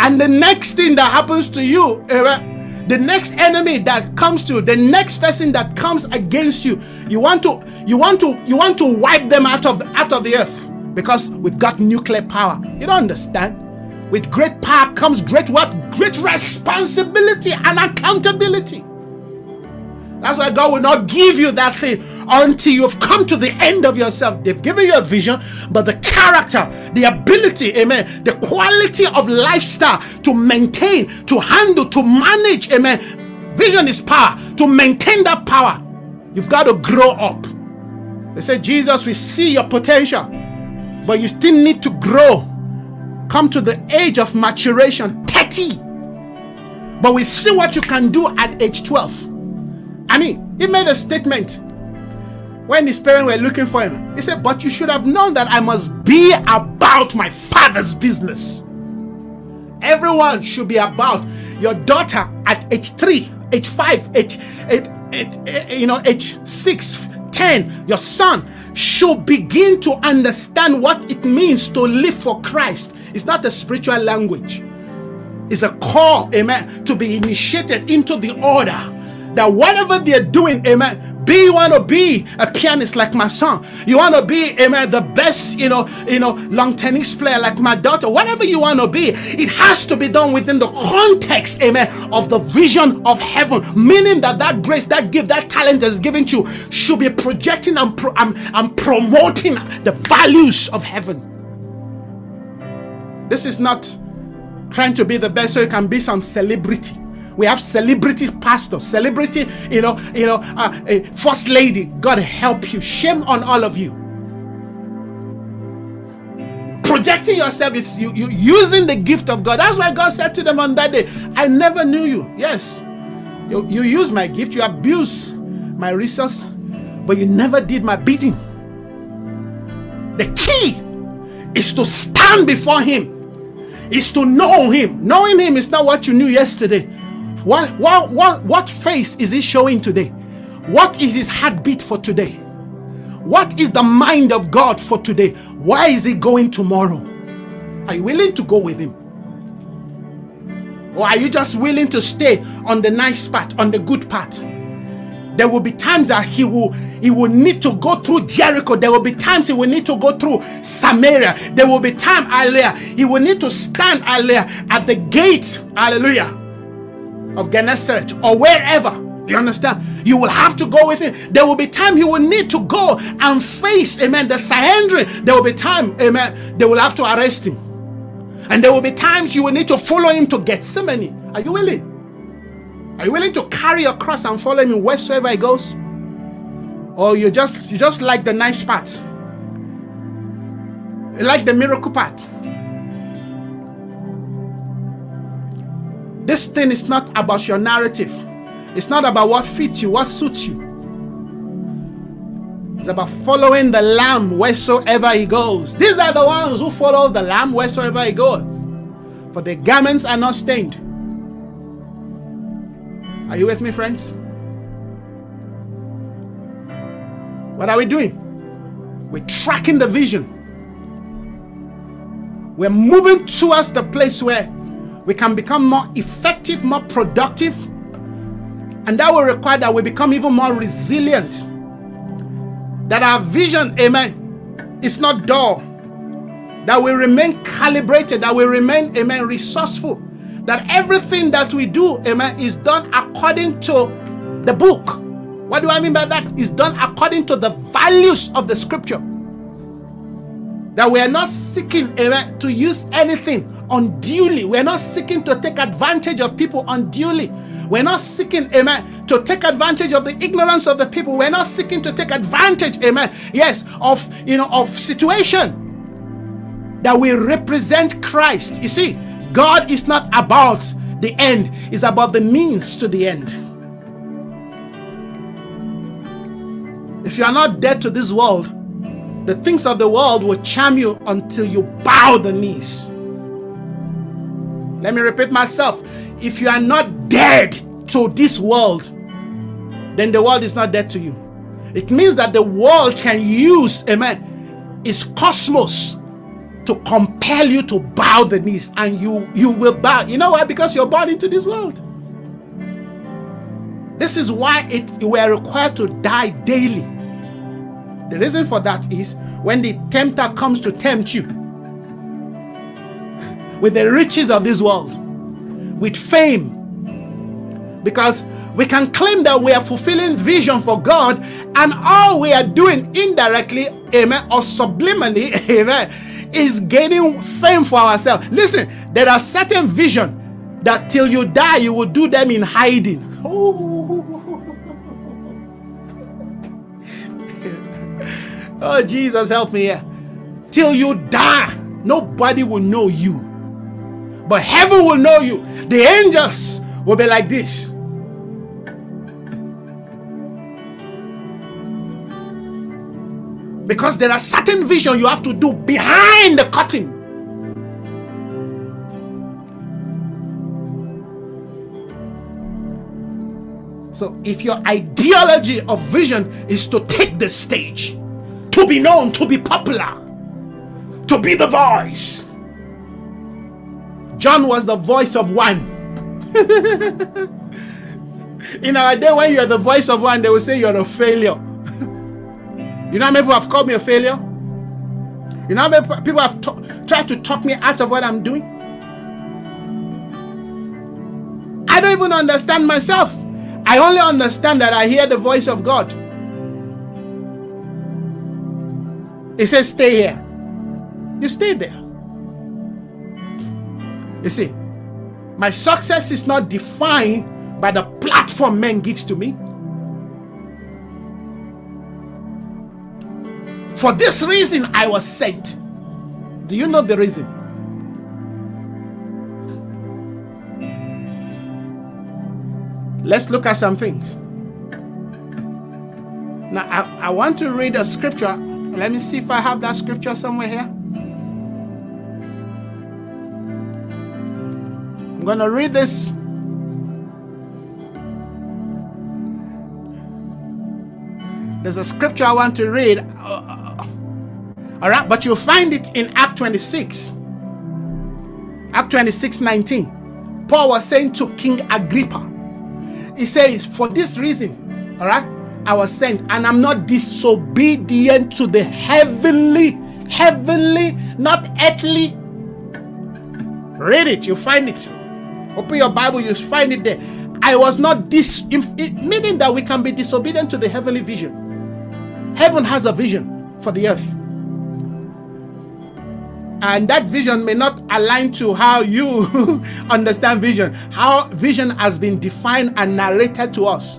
and the next thing that happens to you, eh, the next enemy that comes to you, the next person that comes against you, you want to, you want to, you want to wipe them out of out of the earth because we've got nuclear power. You don't understand? With great power comes great what? Great responsibility and accountability. That's why God will not give you that thing until you've come to the end of yourself. They've given you a vision, but the character, the ability, amen, the quality of lifestyle to maintain, to handle, to manage, amen. Vision is power. To maintain that power, you've got to grow up. They say, Jesus, we see your potential but you still need to grow. Come to the age of maturation, 30. But we see what you can do at age 12. I mean, he made a statement when his parents were looking for him. He said, But you should have known that I must be about my father's business. Everyone should be about your daughter at age 3, age 5, age, age, age, you know, age 6, 10, your son should begin to understand what it means to live for Christ. It's not a spiritual language, it's a call, amen, to be initiated into the order that whatever they're doing, amen, be you want to be a pianist like my son. You want to be, amen, the best, you know, you know, lawn tennis player like my daughter. Whatever you want to be, it has to be done within the context, amen, of the vision of heaven. Meaning that that grace, that gift, that talent that is given to you should be projecting and, pro- and, and promoting the values of heaven. This is not trying to be the best so you can be some celebrity. We have celebrity pastors, celebrity, you know, you know, uh, a first lady. God help you. Shame on all of you. Projecting yourself, it's you, you using the gift of God. That's why God said to them on that day, I never knew you. Yes, you, you use my gift, you abuse my resource, but you never did my bidding. The key is to stand before Him, is to know Him. Knowing Him is not what you knew yesterday. What, what, what, what face is he showing today? What is his heartbeat for today? What is the mind of God for today? Why is he going tomorrow? Are you willing to go with him? Or are you just willing to stay on the nice part, on the good part? There will be times that he will he will need to go through Jericho. There will be times he will need to go through Samaria. There will be time, hallelujah. He will need to stand, hallelujah, at the gate, hallelujah, of Gennesaret or wherever. You understand? You will have to go with him. There will be time he will need to go and face, amen, the Sanhedrin. There will be time, amen, they will have to arrest him. And there will be times you will need to follow him to Gethsemane. Are you willing? Are you willing to carry your cross and follow him wheresoever he goes? Or you just you just like the nice parts? like the miracle part. This thing is not about your narrative. It's not about what fits you, what suits you. It's about following the Lamb wheresoever he goes. These are the ones who follow the Lamb wheresoever he goes. For the garments are not stained. Are you with me, friends? What are we doing? We're tracking the vision. We're moving towards the place where we can become more effective, more productive, and that will require that we become even more resilient. That our vision, amen, is not dull. That we remain calibrated, that we remain, amen, resourceful. That everything that we do, amen, is done according to the book. What do I mean by that? Is done according to the values of the scripture. That we are not seeking to use anything unduly. We are not seeking to take advantage of people unduly. We're not seeking, amen, to take advantage of the ignorance of the people. We're not seeking to take advantage, amen, yes, of you know, of situation that we represent Christ. You see, God is not about the end, it's about the means to the end. If you are not dead to this world, the things of the world will charm you until you bow the knees. Let me repeat myself. If you are not dead to this world, then the world is not dead to you. It means that the world can use, amen, its cosmos to compel you to bow the knees and you you will bow. You know why? Because you're born into this world. This is why it we are required to die daily. The reason for that is when the tempter comes to tempt you with the riches of this world, with fame, because we can claim that we are fulfilling vision for God, and all we are doing indirectly, amen, or subliminally, [laughs] amen, is gaining fame for ourselves. Listen, there are certain vision that till you die, you will do them in hiding. Oh, Oh, Jesus, help me. Till you die, nobody will know you. But heaven will know you. The angels will be like this. Because there are certain vision you have to do behind the curtain. So if your ideology of vision is to take the stage, to be known, to be popular, to be the voice. John was the voice of one. [laughs] In our day, when you're the voice of one, they will say you're a failure. [laughs] you know how many people have called me a failure? You know how many people have tried to talk me out of what I'm doing? I don't even understand myself. I only understand that I hear the voice of God. He says, Stay here. You stay there. You see, my success is not defined by the platform man gives to me. For this reason, I was sent. Do you know the reason? Let's look at some things. Now, I, I want to read a scripture let me see if I have that scripture somewhere here. I'm going to read this. There's a scripture I want to read. Uh, all right, but you'll find it in Act 26. Act 26 19. Paul was saying to King Agrippa, he says, For this reason, all right, I was sent, and I'm not disobedient to the heavenly, heavenly, not earthly. Read it, you find it. Open your Bible, you find it there. I was not dis, meaning that we can be disobedient to the heavenly vision. Heaven has a vision for the earth. And that vision may not align to how you [laughs] understand vision, how vision has been defined and narrated to us.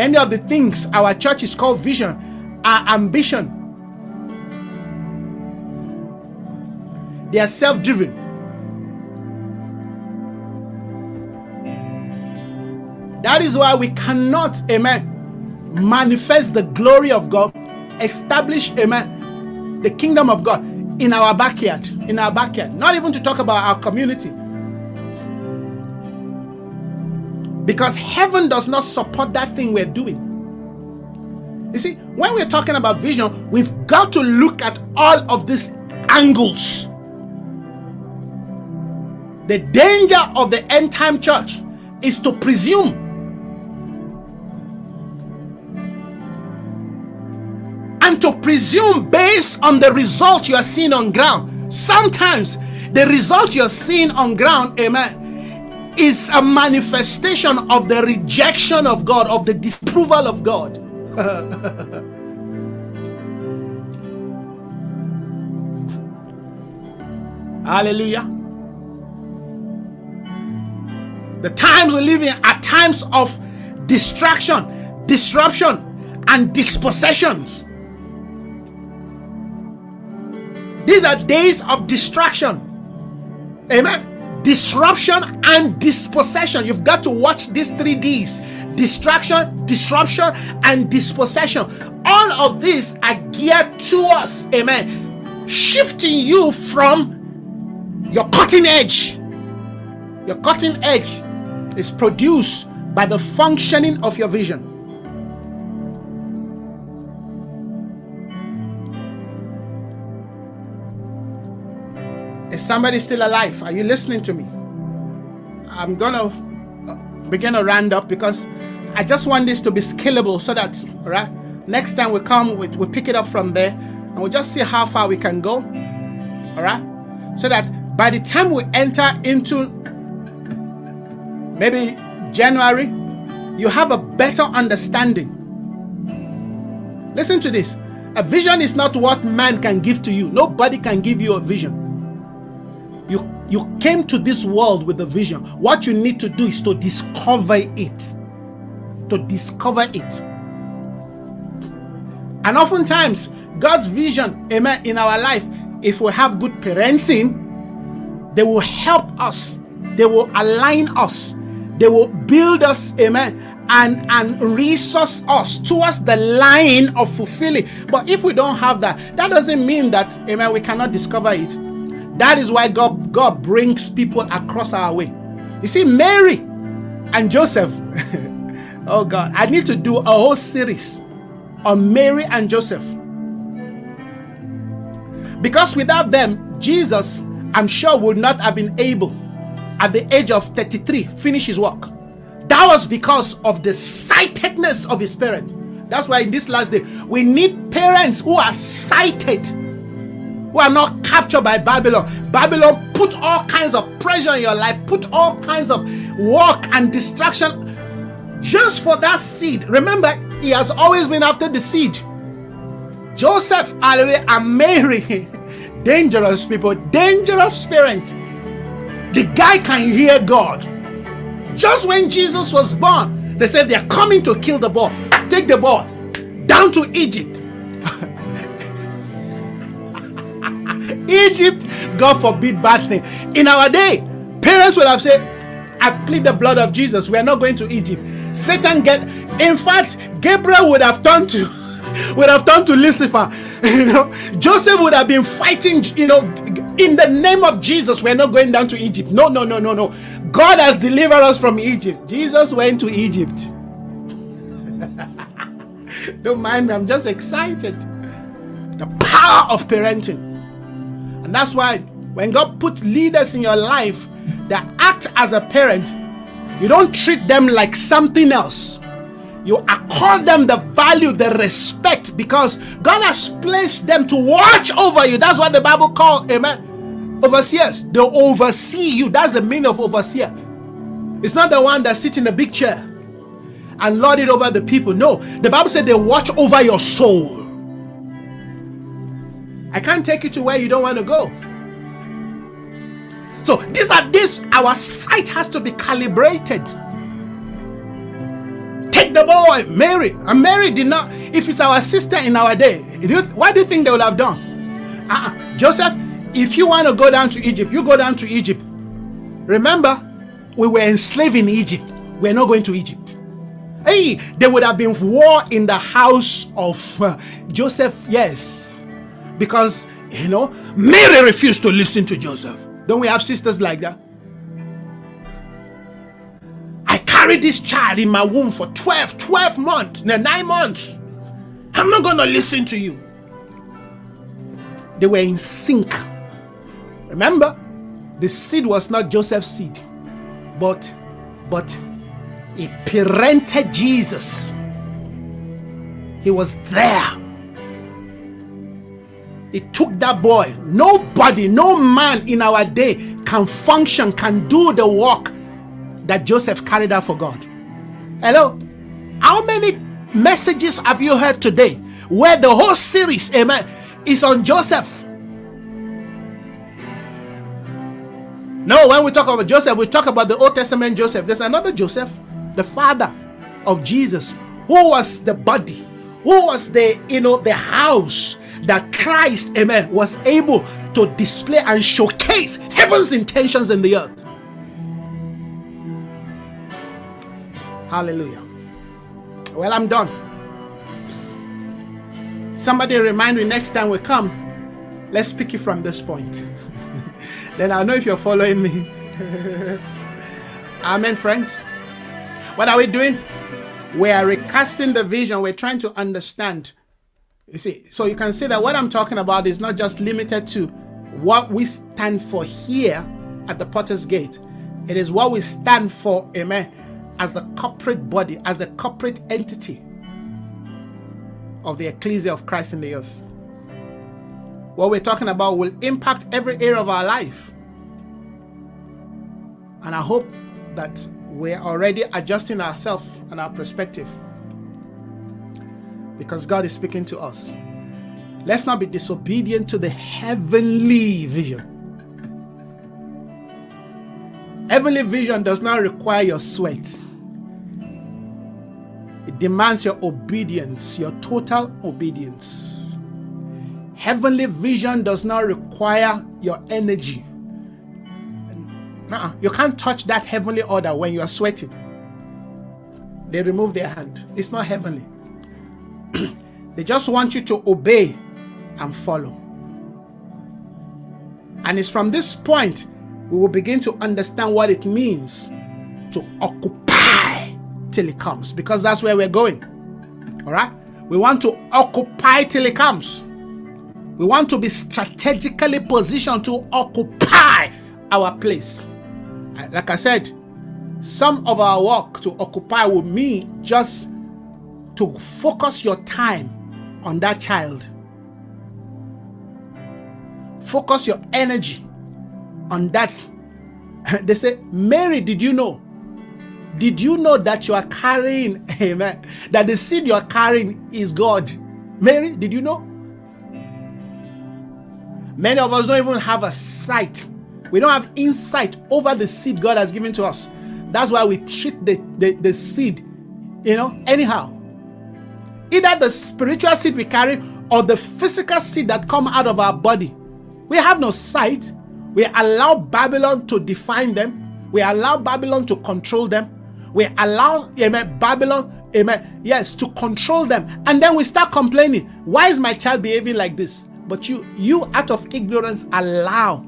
Many of the things our church is called vision are ambition. they are self driven. That is why we cannot, amen, manifest the glory of God, establish, amen, the kingdom of God in our backyard. In our backyard. Not even to talk about our community. Because heaven does not support that thing we're doing. You see, when we're talking about vision, we've got to look at all of these angles. The danger of the end time church is to presume. And to presume based on the result you are seeing on ground. Sometimes the result you're seeing on ground, amen, is a manifestation of the rejection of God, of the disapproval of God. [laughs] Hallelujah. The times we live in are times of distraction, disruption, and dispossessions. These are days of distraction. Amen. Disruption and dispossession. You've got to watch these three D's distraction, disruption, and dispossession. All of these are geared to us, amen, shifting you from your cutting edge. Your cutting edge is produced by the functioning of your vision. Somebody still alive? Are you listening to me? I'm gonna uh, begin a round up because I just want this to be scalable so that right next time we come we, we pick it up from there and we'll just see how far we can go. All right, so that by the time we enter into maybe January, you have a better understanding. Listen to this. A vision is not what man can give to you. Nobody can give you a vision. You came to this world with a vision. What you need to do is to discover it. To discover it. And oftentimes, God's vision, amen, in our life, if we have good parenting, they will help us, they will align us, they will build us, amen, and, and resource us towards the line of fulfilling. But if we don't have that, that doesn't mean that, amen, we cannot discover it. That is why God, God brings people across our way. You see, Mary and Joseph. [laughs] oh God, I need to do a whole series on Mary and Joseph. Because without them, Jesus, I'm sure, would not have been able at the age of 33 finish his work. That was because of the sightedness of his parent. That's why in this last day, we need parents who are sighted who are not captured by Babylon. Babylon put all kinds of pressure in your life, put all kinds of work and distraction just for that seed. Remember, he has always been after the seed. Joseph, hallelujah, and Mary, [laughs] dangerous people, dangerous spirit. The guy can hear God. Just when Jesus was born, they said they're coming to kill the boy. Take the boy down to Egypt. Egypt, God forbid bad thing. In our day, parents would have said, I plead the blood of Jesus. We are not going to Egypt. Satan get in fact, Gabriel would have turned to [laughs] would have turned to Lucifer. [laughs] You know, Joseph would have been fighting, you know, in the name of Jesus. We're not going down to Egypt. No, no, no, no, no. God has delivered us from Egypt. Jesus went to Egypt. [laughs] Don't mind me, I'm just excited. The power of parenting. And that's why when God puts leaders in your life that act as a parent, you don't treat them like something else. You accord them the value, the respect, because God has placed them to watch over you. That's what the Bible calls, amen. Overseers, they oversee you. That's the meaning of overseer. It's not the one that sits in a big chair and lord it over the people. No, the Bible said they watch over your soul. I can't take you to where you don't want to go. So these are this our sight has to be calibrated. Take the boy, Mary. And Mary did not, if it's our sister in our day, why do you think they would have done? Uh, Joseph, If you want to go down to Egypt, you go down to Egypt. Remember, we were enslaved in Egypt. We're not going to Egypt. Hey, there would have been war in the house of uh, Joseph, yes, because you know Mary refused to listen to Joseph. Don't we have sisters like that? I carried this child in my womb for 12, 12 months, no, nine months. I'm not going to listen to you. They were in sync. Remember, the seed was not Joseph's seed, but but he parented Jesus. He was there. He took that boy. Nobody, no man in our day can function, can do the work that Joseph carried out for God. Hello? How many messages have you heard today where the whole series, amen, is on Joseph? No, when we talk about Joseph, we talk about the Old Testament Joseph. There's another Joseph, the father of Jesus, who was the body, who was the, you know, the house that Christ, amen, was able to display and showcase heaven's intentions in the earth. Hallelujah. Well, I'm done. Somebody remind me next time we come, let's pick it from this point. [laughs] then I'll know if you're following me. [laughs] Amen, friends. What are we doing? We are recasting the vision. We're trying to understand. You see, so you can see that what I'm talking about is not just limited to what we stand for here at the Portals Gate. It is what we stand for, amen, as the corporate body, as the corporate entity of the ecclesia of Christ in the earth. What we're talking about will impact every area of our life. And I hope that we're already adjusting ourselves and our perspective because God is speaking to us. Let's not be disobedient to the heavenly vision. Heavenly vision does not require your sweat. It demands your obedience, your total obedience. Heavenly vision does not require your energy. Uh-uh. You can't touch that heavenly order when you are sweating. They remove their hand. It's not heavenly. [clears throat] they just want you to obey and follow. And it's from this point we will begin to understand what it means to occupy till it comes because that's where we're going. All right? We want to occupy till it comes. We want to be strategically positioned to occupy our place. Like I said, some of our work to occupy will mean just to focus your time on that child. Focus your energy on that. [laughs] They say, Mary, did you know? Did you know that you are carrying, [laughs] amen, that the seed you are carrying is God? Mary, did you know? Many of us don't even have a sight. We don't have insight over the seed God has given to us. That's why we treat the, the, the seed, you know, anyhow. Either the spiritual seed we carry or the physical seed that come out of our body. We have no sight. We allow Babylon to define them. We allow Babylon to control them. We allow amen, Babylon, amen, yes, to control them. And then we start complaining, why is my child behaving like this? But you, you out of ignorance, allow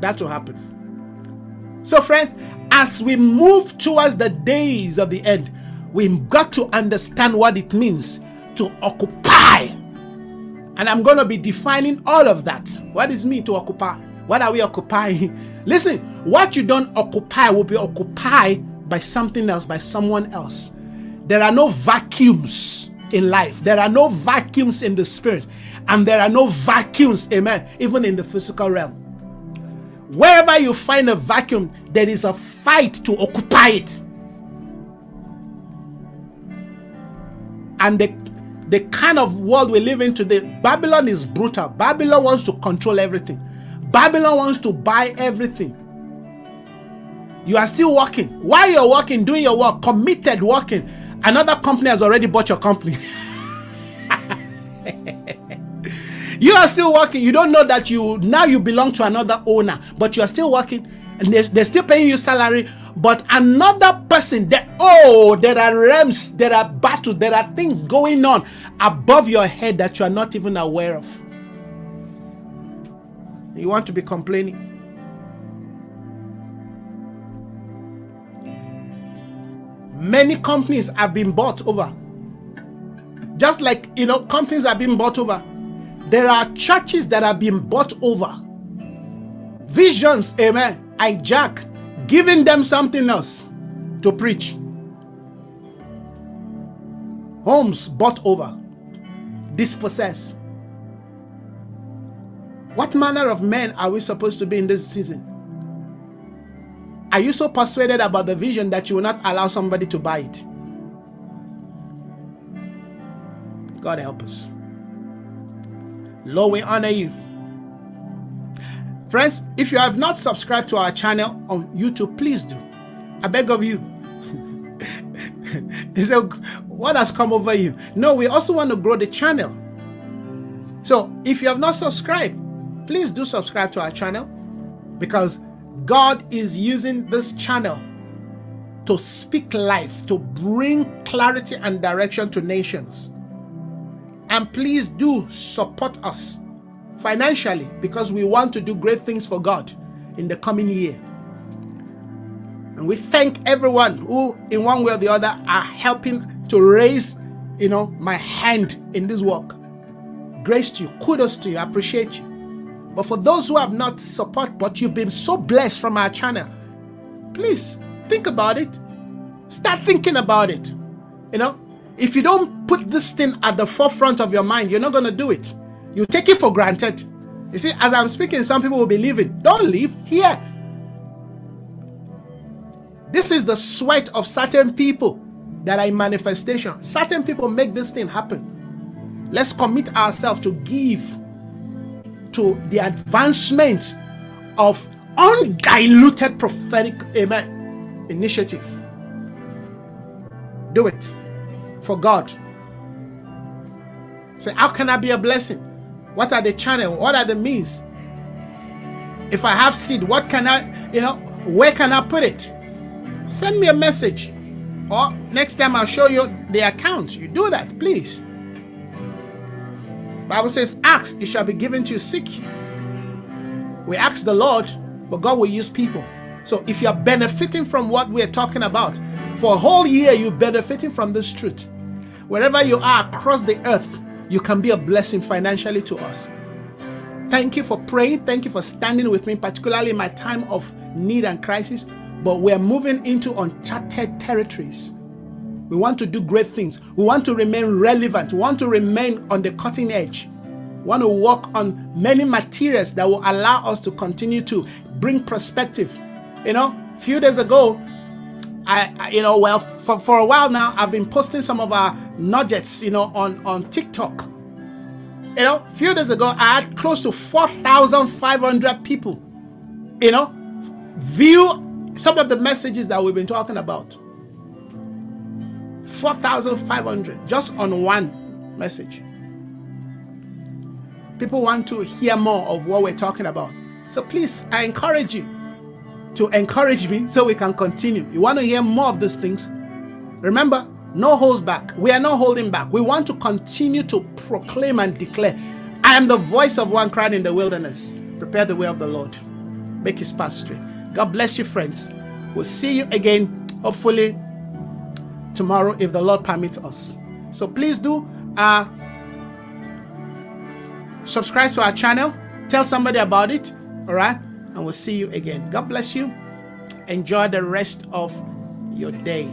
that to happen. So, friends, as we move towards the days of the end, we've got to understand what it means to occupy. And I'm going to be defining all of that. What does it mean to occupy? What are we occupying? [laughs] Listen, what you don't occupy will be occupied by something else, by someone else. There are no vacuums in life, there are no vacuums in the spirit, and there are no vacuums, amen, even in the physical realm. Wherever you find a vacuum, there is a fight to occupy it. And the, the kind of world we live in today, Babylon is brutal. Babylon wants to control everything, Babylon wants to buy everything. You are still working. While you're working, doing your work, committed working, another company has already bought your company. [laughs] you are still working. You don't know that you now you belong to another owner, but you are still working and they're, they're still paying you salary. But another person that oh, there are realms, there are battles, there are things going on above your head that you are not even aware of. You want to be complaining. Many companies have been bought over. Just like, you know, companies have been bought over. There are churches that have been bought over. Visions, amen, hijack, giving them something else to preach. Homes bought over, dispossessed. What manner of men are we supposed to be in this season? Are you so persuaded about the vision that you will not allow somebody to buy it? God help us. Lord, we honor you. Friends, if you have not subscribed to our channel on YouTube, please do. I beg of you. He said, What has come over you? No, we also want to grow the channel. So if you have not subscribed, please do subscribe to our channel because God is using this channel to speak life, to bring clarity and direction to nations. And please do support us financially because we want to do great things for God in the coming year. And we thank everyone who, in one way or the other, are helping to raise, you know, my hand in this work. Grace to you, kudos to you, I appreciate you. But for those who have not support, but you've been so blessed from our channel, please think about it. Start thinking about it. You know, if you don't put this thing at the forefront of your mind, you're not going to do it. You take it for granted. You see, as I'm speaking, some people will be leaving. Don't leave here. This is the sweat of certain people that are in manifestation. Certain people make this thing happen. Let's commit ourselves to give to the advancement of undiluted prophetic amen initiative. Do it for God. Say, how can I be a blessing? What are the channel? What are the means? If I have seed, what can I, you know, where can I put it? Send me a message. Or next time I'll show you the account. You do that, please. Bible says, ask, it shall be given to you. Seek. We ask the Lord, but God will use people. So if you are benefiting from what we're talking about, for a whole year you're benefiting from this truth. Wherever you are across the earth, you can be a blessing financially to us. Thank you for praying. Thank you for standing with me, particularly in my time of need and crisis. But we're moving into uncharted territories. We want to do great things. We want to remain relevant. We want to remain on the cutting edge. We want to work on many materials that will allow us to continue to bring perspective. You know, a few days ago, I, you know, well, for, for a while now, I've been posting some of our nuggets, you know, on, on TikTok. You know, a few days ago, I had close to 4,500 people, you know, view some of the messages that we've been talking about. 4,500 just on one message. People want to hear more of what we're talking about. So please, I encourage you to encourage me so we can continue. You want to hear more of these things? Remember, no holds back. We are not holding back. We want to continue to proclaim and declare I am the voice of one crying in the wilderness. Prepare the way of the Lord, make his path straight. God bless you, friends. We'll see you again, hopefully, tomorrow if the Lord permits us. So please do uh, subscribe to our channel, tell somebody about it, all right? And we'll see you again. God bless you. Enjoy the rest of your day.